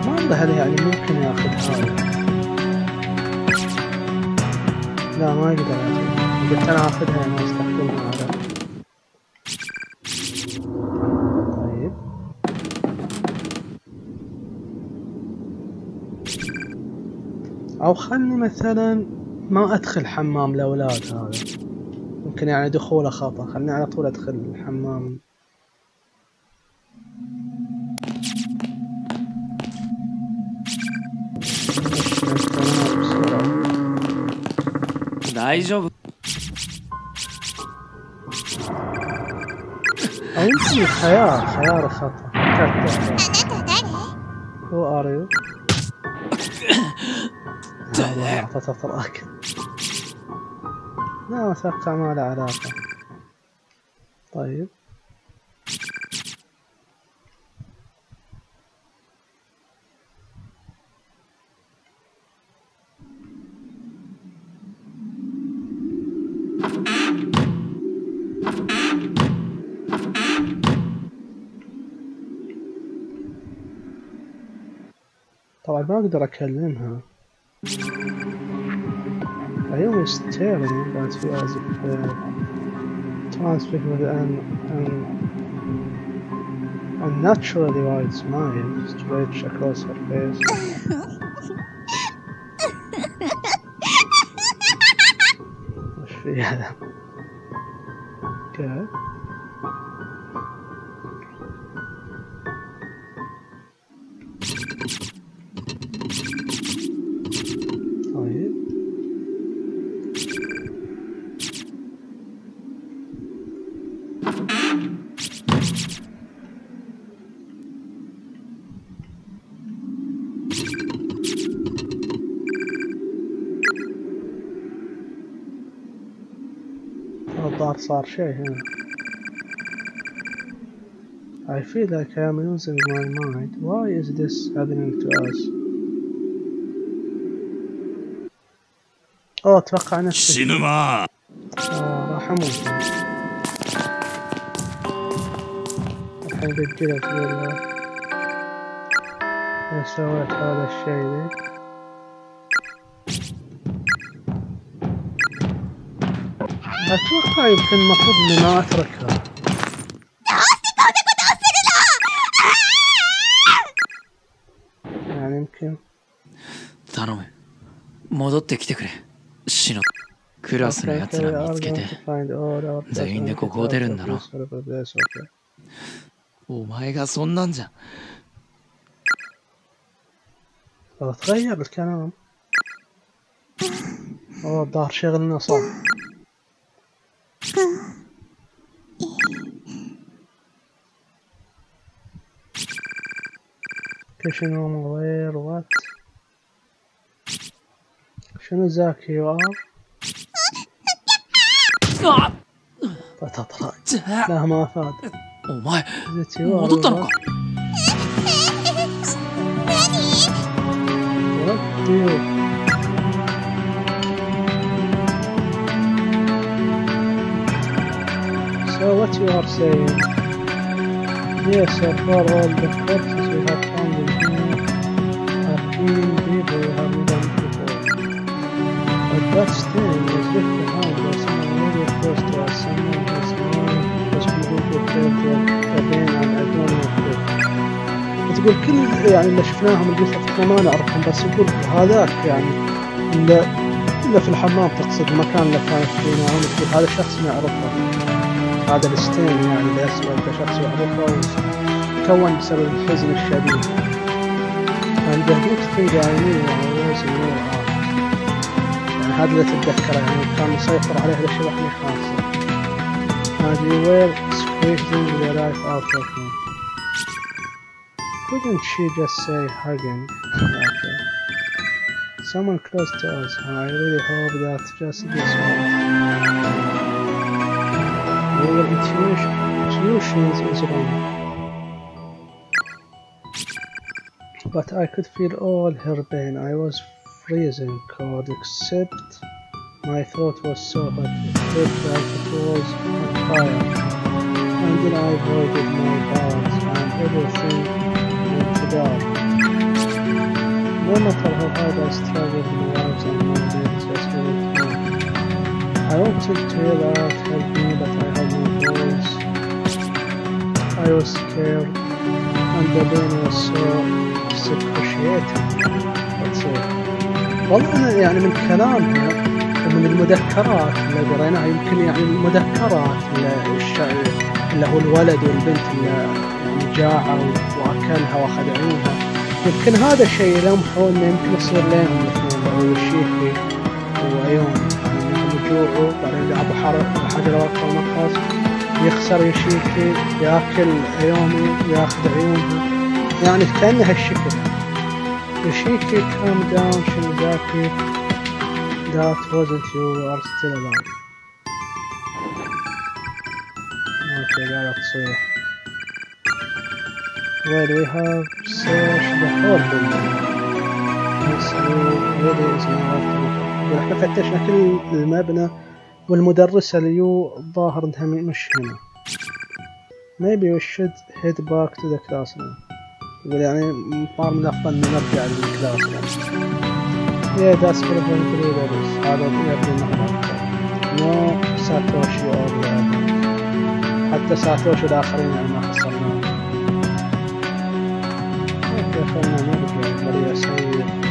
ما عنده يعني ممكن ياخذ هذا لا ما يعني قلت أنا آخذها يعني أستخدمها هذا طيب. أو خلني مثلا ما أدخل حمام الأولاد هذا. ممكن يعني دخوله خطأ خلني على طول أدخل الحمام 大丈夫 أو يمكن خيار خيار خطأ فكرت あなた誰 Who are you؟ لا ما أعطت أطراك لا أتوقع ما له علاقة طيب ما أقدر أكلمها أيوه ستيرن بعد في ازف ترانسفيك مثلا ان ان ان ناتشورالي وايد سمايل ستريتش اكروس هير فيس وش في هذا؟ كيف؟ صار صار شي هنا. I feel like I am losing my mind. Why is this happening to us? أوه أتوقع نفسي. راح أموت آه، الحين بتجلد والله إذا سويت هذا الشي ذي. اتوقع يمكن المفروض اني ما اتركها يعني يمكن 頼む戻ってきてくれシノクラスのやつら見つけて全員でここを出るんだろお前がそんなんじゃ والله تغير الكلام والله الظاهر شغلنا صح شنو مغير وات شنو ذاك يو ار لا ما فات أو ماي مضطرقة What what you are saying? Yes, so far all the corpses we have found in here are clean people we have done before. But that stain was left behind by someone very close to us, someone whose was completely filled with the pain and know who. تقول كل يعني اللي شفناهم القصص إحنا ما نعرفهم بس يقول هذاك يعني اللي, اللي في الحمام تقصد المكان اللي كانت فيه نعم هذا شخص نعرفه هذا الستين يعني الاسود كشخص يعرفه تكون بسبب الحزن الشديد عند هذيك تلقى يعني رئيس يعني, يعني هذا اللي تتذكره يعني كان مسيطر عليه لشبح خاصة And you will speak to the life of a king. Couldn't she just say hugging? Okay. Someone close to us. I really hope that just this one. Is wrong. But I could feel all her pain. I was freezing cold, except my throat was so hot. It felt like it was on fire. And then I avoided my bowels and everything went to dark. No matter how hard I struggled, my arms and my legs just move. I wanted to yell out, help me, but I was scared, and the pain was so excruciating. والله يعني من كلامها ومن المذكرات اللي قريناها يمكن يعني المذكرات اللي. اللي هو الولد والبنت اللي يعني جاعوا وأكلها وأخذ عيونها يمكن هذا الشيء يلمحوا إنه يمكن يصير لهم الاثنين هو الشيخي وعيون يعني انهم يجوعوا بعدين يلعبوا حجر ورقه المقص يخسر يشيكي يأكل عيوني ياخذ عيونها يعني كان هالشكل يشيكي كام داون شنو ذاكي ذات وزنت يو ار ستيل الاين أوكي قالت صيح Where do we have search the whole thing? This room really is now open. We have to check the building. والمدرسة ليو الظاهر انها مش هنا Maybe we should head back to the classroom. يقول يعني صار من الأفضل نرجع لل class Yeah, that's probably the best. هذا يبدو إنه no ساتوشي أو حتى ساتوشي الآخرين يعني ما حصلناهم. أوكي خلنا نرجع بري سيء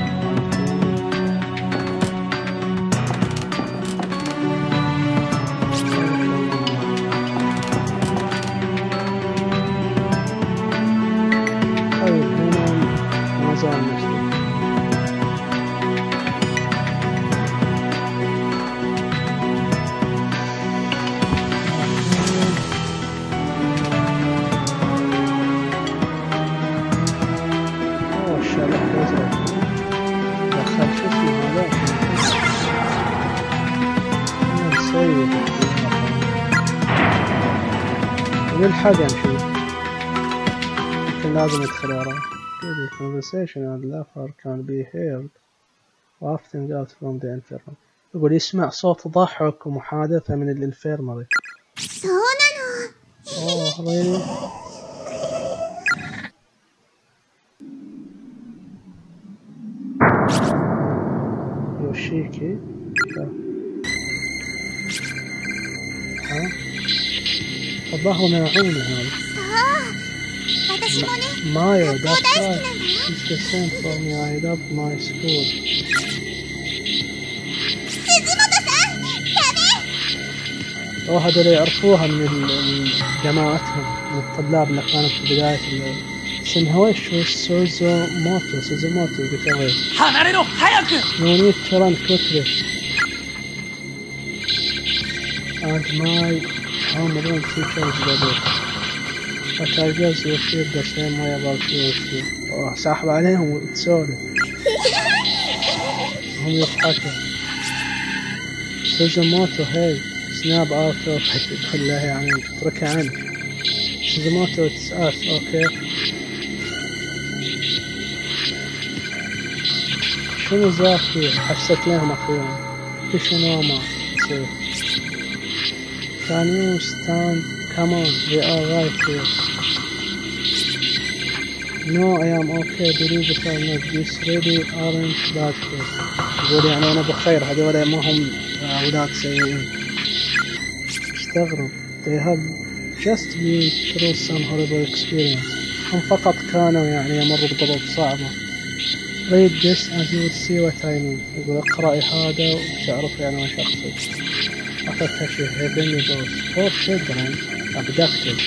حاجة يا محمد لازم ادخل وراه The conversation and laughter can be heard wafting out from the infirmary يقول يسمع صوت ضحك ومحادثة من الانفيرمري اوه really يوشيكي الظهر ملعون هذا Maya, that's why she's the same for me. أو هذول يعرفوها من جماعتهم من الطلاب اللي كانت في بداية سنهوي شو سوزو موتو سوزو موتو قلت حنارينو هايك يونيت تران كوتري. And my feel the same way about you too. أوه ساحب عليهم وتسولف. هم يضحكوا. سوزوموتو هاي سناب اوف خلاه يعني اتركها عنك. سوزوموتو تسأل أوكي. شنو زاكي حسيت لهم أخيرا كيشينوما يصير Can you stand? Come on, we are right here. No, I am okay, believe it or not, these really aren't bad kids. يقول يعني أنا بخير هذول ما هم أولاد سيئين. استغرب. They have just been through some horrible experience. هم فقط كانوا يعني يمروا بضغوط صعبة. read this and you will see what I mean يقول اقرأي هذا وتعرف يعني وش أقصد أخذتها هيبني بوس four children abducted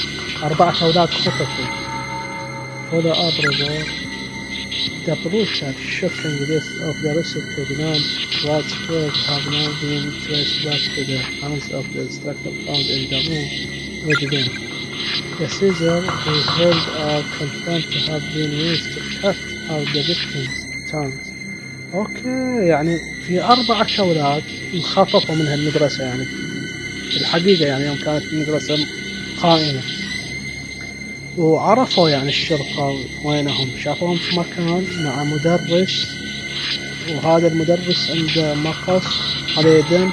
أربعة أولاد خطفوا follow up report the brutal shocking death of the rescued man God's spirit have now been traced back to the hands of the instructor found in the room with them the scissors they held are confirmed to have been used to cut out the victims' tongues. أوكي يعني في أربعة أولاد انخطفوا من هالمدرسة يعني الحقيقة يعني يوم كانت المدرسة قائمة. وعرفوا يعني الشرطة وينهم شافوهم في مكان مع مدرس وهذا المدرس عنده مقص على يدين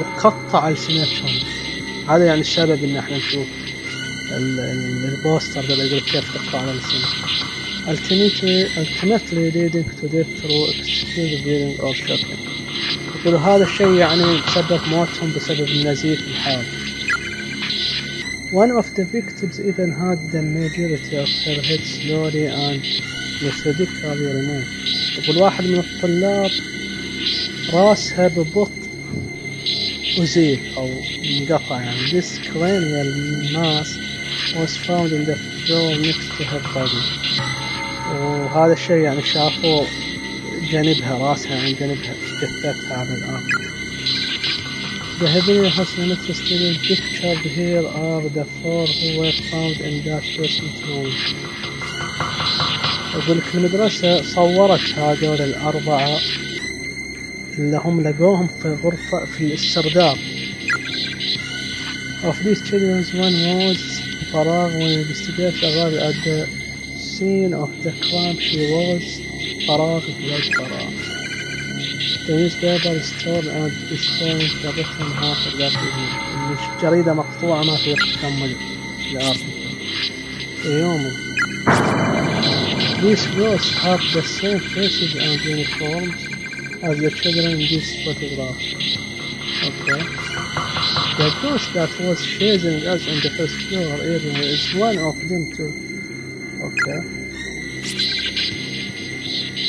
وقطع ألسنتهم هذا يعني السبب إن إحنا نشوف ال- ال- البوستر ده يقول كيف تقطع الألسنة ultimately, leading to death through excessive bleeding or shocking. يقولوا هذا الشيء يعني سبب موتهم بسبب النزيف الحاد. One of the victims even had the majority of her head slowly and methodically removed. يقول واحد من الطلاب راسها ببطء أزيل أو انقطع يعني this cranial mass was found in the floor next to her body وهذا الشيء يعني شافوا جنبها راسها يعني عن جنبها جثتها عن الآن. ذهبني حس نفس تستيلين بيكتشر بهير آر دفور هو فاوند ان ذات بيرسنت روم أقول لك المدرسة صورت هذول الأربعة. اللي هم لقوهم في غرفة في السرداب Of these children's one was فراغ وين بيستقيل شغال قد scene of the crime she was فراغ was فراغ. The newspaper is torn and destroying the written half of that evening. الجريدة مقطوعة ما في تكمل الارتكل. يوم These girls have the same faces and uniforms as the children in this photograph. Okay. The ghost that was chasing us in the first floor area is one of them too. Okay.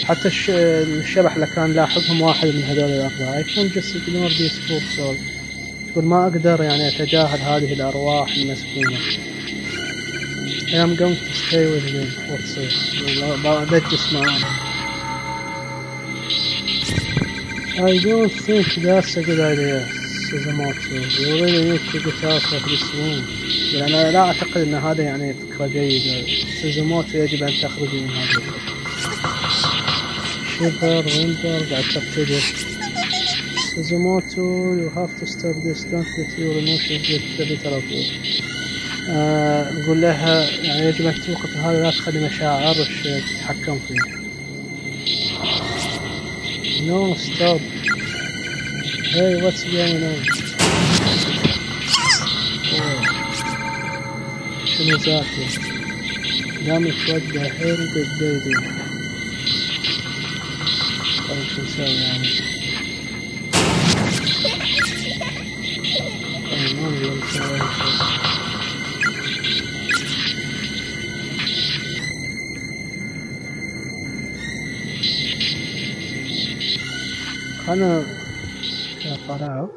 حتى الش... الشبح اللي كان لاحقهم واحد من هذول الأربعة just ignore these poor souls تقول ما أقدر يعني أتجاهل هذه الأرواح المسكينة I am going to stay with them وتصير بدجس معاهم I don't think that's a good idea Suzumoto You really need to get out of this room يعني أنا لا أعتقد أن هذا يعني فكرة جيدة. سوزوموتو يجب أن تخرجي من هذا الفكرة شيفر ويندر قاعد تبتدر سوزوموتو this. Don't let your emotions get the better of you آه نقول لها يعني يجب أن توقف هذا لا تخلي مشاعرك تتحكم فيه. No, stop. Hey, what's going on? شنو ذاكي؟ دامك ودى حيل بالبيبي طيب شو نسوي يعني؟ طيب ما نقدر نسوي أي شيء. أنا يا طلعوا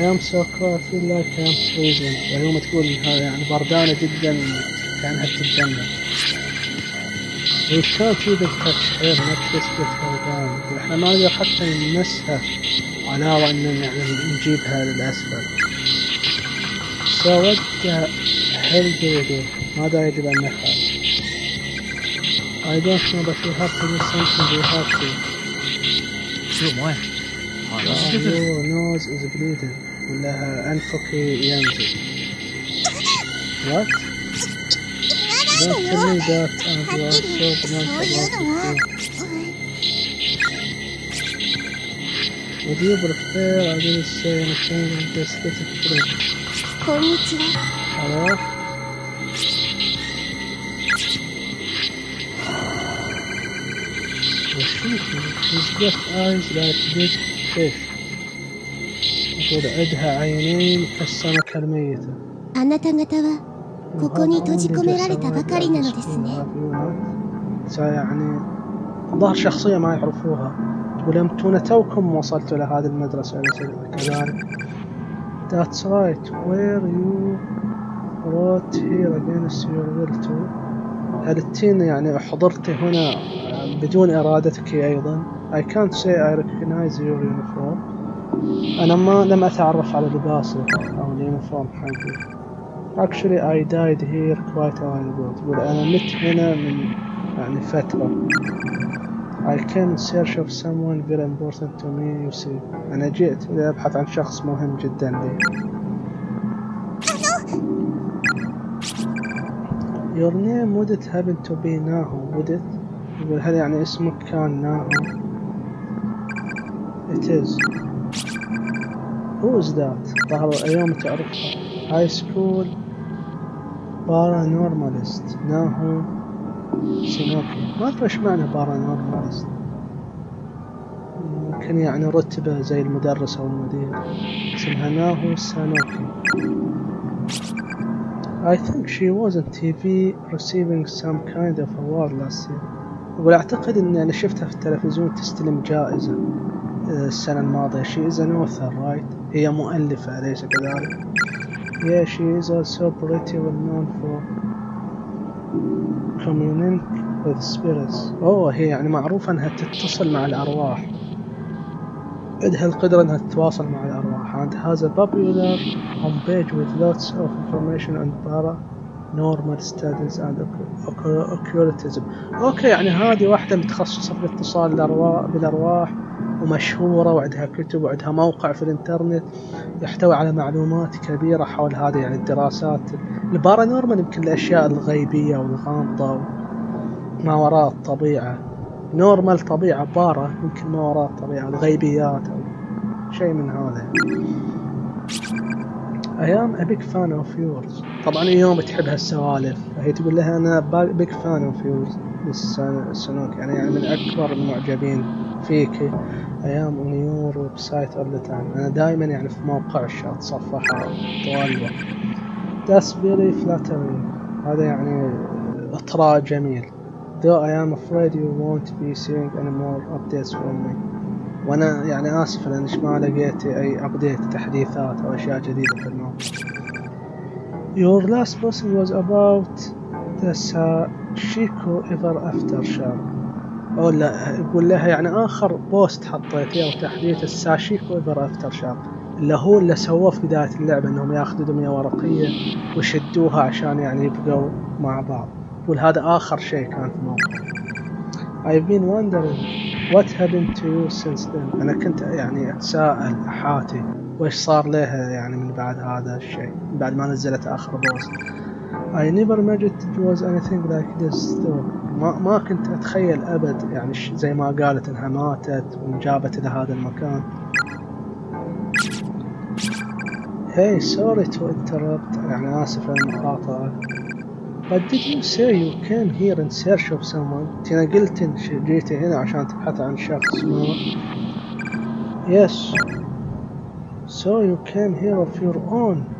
I am so cold feel like I'm freezing يعني يوم تكون يعني بردانة جدا كأنها بتتجمد We can't even touch her not just get her down إحنا ما نقدر حتى نمسها علاوة ان يعني نجيبها للأسفل So what the hell do we do? ماذا يجب أن نفعل؟ I don't know but we have to do something we have to شو مويه؟ Your nose is bleeding لها أنفك ينزل What? Don't tell me that and you are so blunt about it Would you prefer I didn't say anything and just get it? Konnichiwa Hello? The sheep is just eyes like big fish يقول عندها عينين كالسمكة الميتة あなた方はここに閉じ込められたばかりなのですね يعني ظهر شخصية ما يعرفوها تقول أنتم توكم وصلتوا لهذه المدرسة أليس كذلك That's right where you wrote here against your will to هل التين يعني حضرت هنا بدون إرادتك أيضا I can't say I recognize your uniform أنا ما لم أتعرف على لباسك أو اليونيفورم حقك Actually I died here quite a while ago تقول أنا مت هنا من يعني فترة I came in search of someone very important to me you see أنا جئت لأبحث عن شخص مهم جدا لي Your name would it happen to be Nahu would it يقول هل يعني اسمك كان ناهو It is Who is that? ظهر اليوم تعرفها High school Paranormalist. ناهو سينوكي ما أدري إيش معنى Paranormalist. يمكن يعني رتبة زي المدرس أو المدير اسمها ناهو سانوكي I think she was on TV receiving some kind of award last year. يقول أعتقد إن أنا شفتها في التلفزيون تستلم جائزة. السنة الماضية. She is an author right هي مؤلفة أليس كذلك؟ Yeah she is so pretty well known for communing with spirits اوه هي يعني معروفة إنها تتصل مع الأرواح. عندها القدرة إنها تتواصل مع الأرواح. عندها has a popular homepage with lots of information on paranormal studies and occultism okay يعني هذه واحدة متخصصة في الاتصال بالأرواح. ومشهورة وعندها كتب وعندها موقع في الإنترنت يحتوي على معلومات كبيرة حول هذه يعني الدراسات. ال paranormal يمكن الأشياء الغيبية والغامضة ما وراء الطبيعة. normal طبيعة para يمكن ما وراء الطبيعة الغيبيات أو شيء من هذا. A big fan of yours. طبعا يوم تحب هالسوالف. فهي تقول لها أنا big fan of yours. السنوك يعني, يعني من أكبر المعجبين فيك. On your website all the time أنا دائما يعني في موقعك أتصفح طوال الوقت very flattering هذا يعني إطراء جميل Though I am afraid you won't be seeing any more updates from me وأنا يعني اسف لانش ما لقيت اي ابديت تحديثات أو اشياء جديدة في الموقع Your last post was about the Sachiko Ever After charm أو لا يقول لها يعني آخر post حطيتيه أو تحديث ال Sachiko Ever After charm اللي هو اللي سووه في بداية اللعبة إنهم يأخذوا دمية ورقية ويشدوها عشان يعني يبقوا مع بعض. يقول هذا آخر شيء كان في الموقع. I've been wondering what happened to you since then. أنا كنت يعني أتساءل أحاتي وإيش صار لها يعني من بعد هذا الشيء من بعد ما نزلت آخر post. I never imagined it was anything like this though ما, ما كنت أتخيل أبد يعني زي ما قالت إنها ماتت وانجابت إلى هذا المكان Hey sorry to interrupt يعني آسف للمقاطعة But did you say you came here in search of someone? تينا قلت إن جيتي هنا عشان تبحث عن شخص ما Yes So you came here of your own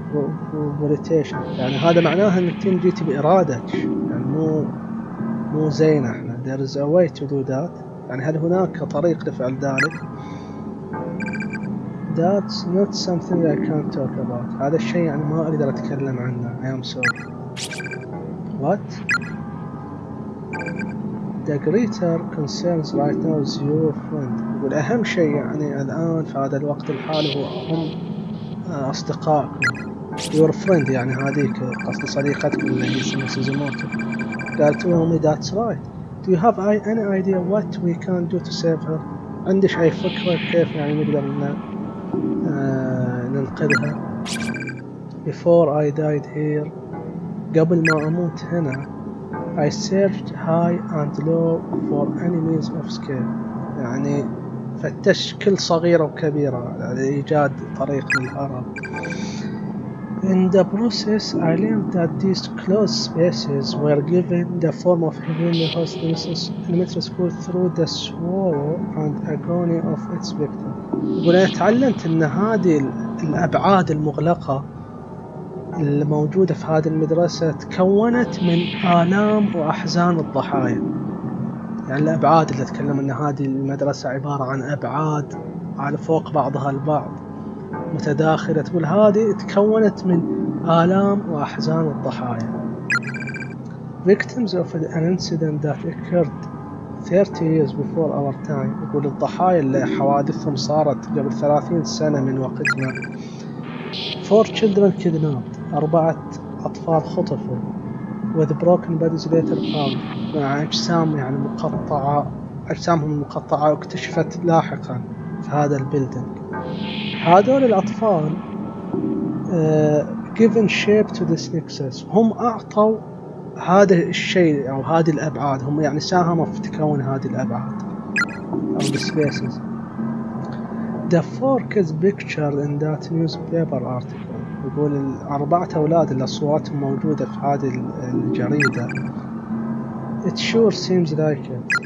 volitation يعني هذا معناها انك تين جيتي بإرادتك يعني مو مو زينا إحنا there is a way to do that يعني هل هناك طريق لفعل ذلك That's not something I can't talk about هذا الشيء يعني ما أقدر أتكلم عنه I am sorry What? The greater concerns right now is your friend والأهم شيء يعني الآن في هذا الوقت الحالي هو هم أصدقائكم your friend يعني هذيك قصد صديقتكم اللي هي سوزوموتو قالت لهم that's right. Do you have any idea what we can do to save her? عندك أي فكرة كيف يعني نقدر ننقذها؟ Before I died here قبل ما أموت هنا I searched high and low for any means of escape. يعني فتشت كل صغيرة وكبيرة لإيجاد طريق للهرب. In the process, I learned that these closed spaces were given the form of heavenly host elementary school through the sorrow and agony of its victim. يقول أنا تعلمت أن هذه الأبعاد المغلقة الموجودة في هذه المدرسة تكونت من آلام وأحزان الضحايا يعني الأبعاد اللي أتكلم أن هذه المدرسة عبارة عن أبعاد على فوق بعضها البعض متداخلة. هذه تكونت من آلام وأحزان الضحايا. Victims of an incident that occurred 30 years before our time. يقول الضحايا اللي حوادثهم صارت قبل 30 سنة من وقتنا. Four children kidnapped. أربعة أطفال خطفوا. With broken bodies later found. مع أجسام يعني مقطعة أجسامهم المقطعة اكتشفت لاحقا في هذا البيلدينج هذول الأطفال uh, given shape to this nexus هم أعطوا هذا الشيء أو هذه الأبعاد. هم يعني ساهموا في تكون هذه الأبعاد أو the The four kids pictured in that newspaper article. يقول الأربعة أولاد اللي أصواتهم موجودة في هذه الجريدة. It sure seems like it.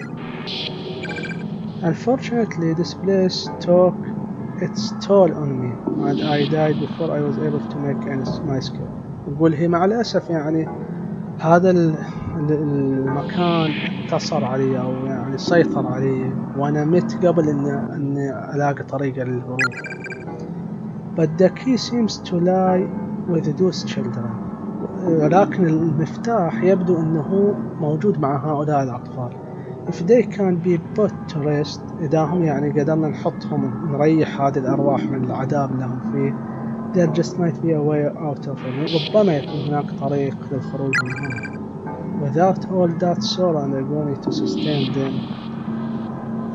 Unfortunately, this place took its toll on me and I died before I was able to make any my escape. يقول هي مع الأسف يعني هذا المكان انتصر علي أو يعني سيطر علي وأنا مت قبل إني إني ألاقي طريقة للهروب. But the key seems to lie with those children. ولكن المفتاح يبدو إنه موجود مع هؤلاء الأطفال. If they can be put to rest إذا هم يعني قدرنا نحطهم نريح هذه الأرواح من العذاب اللي هم فيه there just might be a way out of it. ربما يكون هناك طريق للخروج من هنا without all that sorrow and agony to sustain them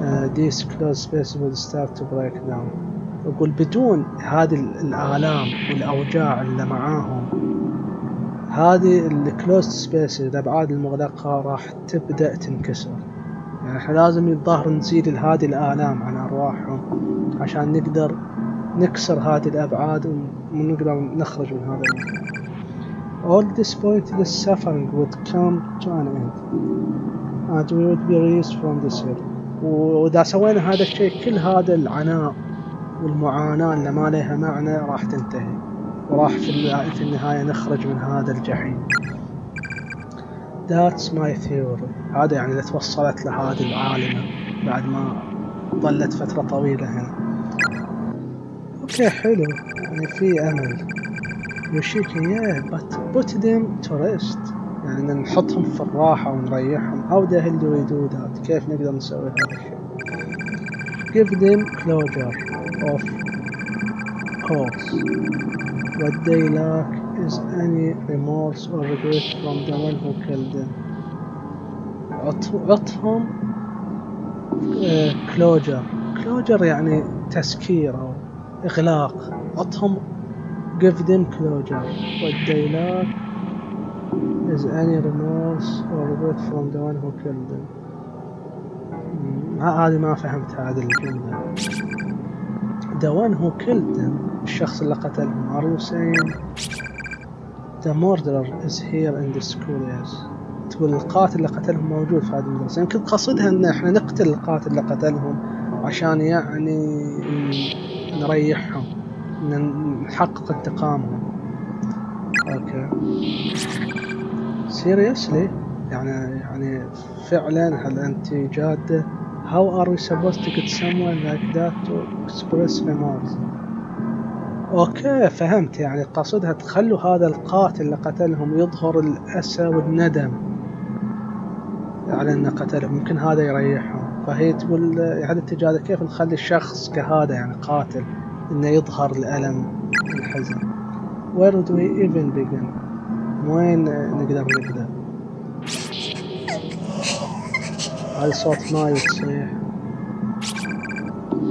uh, these closed spaces will start to break down. يقول بدون هذه الآلام والأوجاع اللي معاهم هذه ال closed spaces الأبعاد المغلقة راح تبدأ تنكسر. إحنا لازم الظاهر نزيد هذه الآلام عن أرواحهم عشان نقدر نكسر هذه الأبعاد ونقدر نخرج من هذا المكان. All this point the suffering would come to an end and we would be released from this here. وإذا سوينا هذا الشيء كل هذا العناء والمعاناة اللي ما لها معنى راح تنتهي وراح في النهاية نخرج من هذا الجحيم. That's my theory. هذا يعني اللي توصلت لهذه العالمة بعد ما ظلت فترة طويلة هنا. أوكي حلو. يعني في أمل. يوشيكي yeah but put them to rest. يعني نحطهم في الراحة ونريحهم. How the hell do we that كيف نقدر نسوي هذا الشيء؟ Give them closure of course. What they lack is any remorse or regret from the one who killed them عطهم كلوجر كلوجر يعني تسكير أو إغلاق عطهم give them closure what they is any remorse or regret from the one who killed them هذه ما فهمت هذه الجملة the one who killed them الشخص اللي قتلهم are you saying the murderer is here in the school yes تقول القاتل اللي قتلهم موجود في هذه المدرسة. يمكن قصدها إن إحنا نقتل القاتل اللي قتلهم عشان يعني نريحهم نحقق انتقامهم. okay. Seriously يعني يعني فعلا هل أنت جادة؟ How are we supposed to get someone like that to express remorse okay فهمت. يعني قصدها تخلوا هذا القاتل اللي قتلهم يظهر الأسى والندم على إنه قتلهم يمكن هذا يريحهم. فهي تقول هذا التجارة كيف نخلي الشخص كهذا يعني قاتل إنه يظهر الألم والحزن؟ Where do we even begin? وين نقدر نبدأ؟ هذا صوت ماي تصيح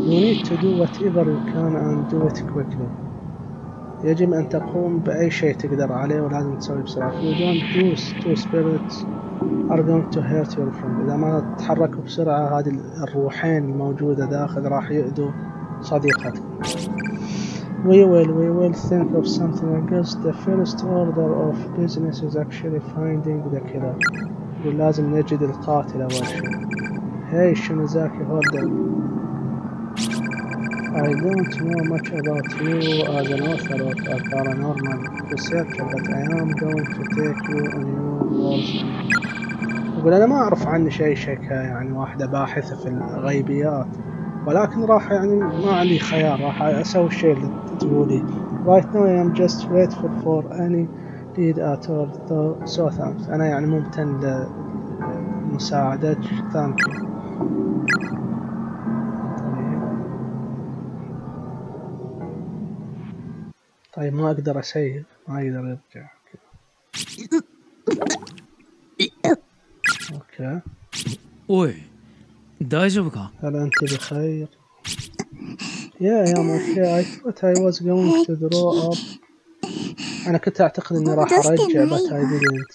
you need to do whatever you can and do it quickly. يجب أن تقوم بأي شيء تقدر عليه ولازم تسوي بسرعة you don't do two spirits are going to hurt your friend إذا ما تتحركوا بسرعة هذه الروحين الموجودة داخل راح يؤذوا صديقتك We will, we will think of something I guess the first order of business is actually finding the killer ولازم نجد القاتل أول شيء Hey Shinozaki hold on I don't know much about you as an author of a paranormal researcher but I am going to take you on your world يقول أنا ما أعرف عني شيء شيء يعني واحدة باحثة في الغيبيات ولكن راح يعني ما عندي خيار راح أسوي الشيء اللي تقولي Right now I am just grateful for any lead at all so thanks أنا يعني ممتن لمساعدتك thank you طيب ما أقدر أ save ما أقدر أرجع. okay. おい大丈夫か هل أنت بخير؟ yeah yeah ماشي I thought I was going to throw up أنا كنت أعتقد إني راح أرجع بس I didn't.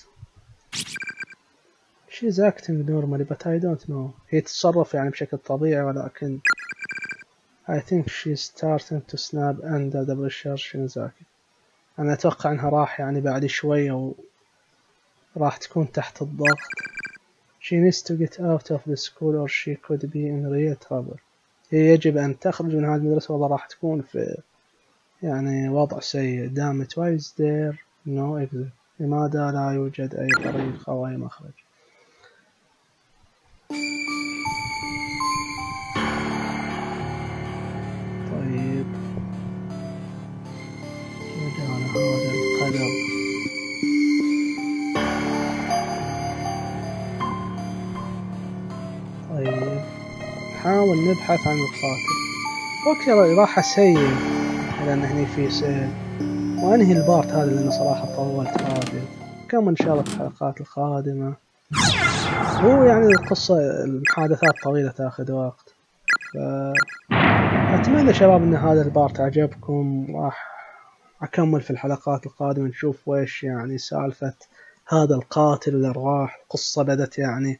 She's acting normally بس I don't know هي تتصرف يعني بشكل طبيعي ولكن I think she's starting to snap under the pressure Shinzaki. أنا أتوقع إنها راح يعني بعد شوية و راح تكون تحت الضغط. She needs to get out of the school or she could be in real trouble. هي يجب أن تخرج من هذه المدرسة والله راح تكون في يعني وضع سيء. Damn it, why is there no exit? لماذا لا يوجد أي طريق أو أي مخرج نحاول نبحث عن القاتل. okay راح أ save لأن هني في save. وأنهي ال part هذا لأنه صراحة طولت واجد كم إن شاء الله في الحلقات القادمة. هو يعني القصة المحادثات طويلة تأخذ وقت. ف... أتمنى شباب إن هذا ال part عجبكم. راح أكمل في الحلقات القادمة نشوف ويش يعني سالفة هذا القاتل اللي راح قصة بدت يعني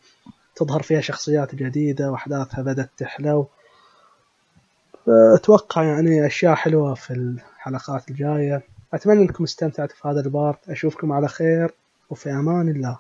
تظهر فيها شخصيات جديدة وأحداثها بدت تحلو. أتوقع يعني أشياء حلوة في الحلقات الجاية. أتمنى أنكم استمتعتوا في هذا البارت. أشوفكم على خير وفي أمان الله.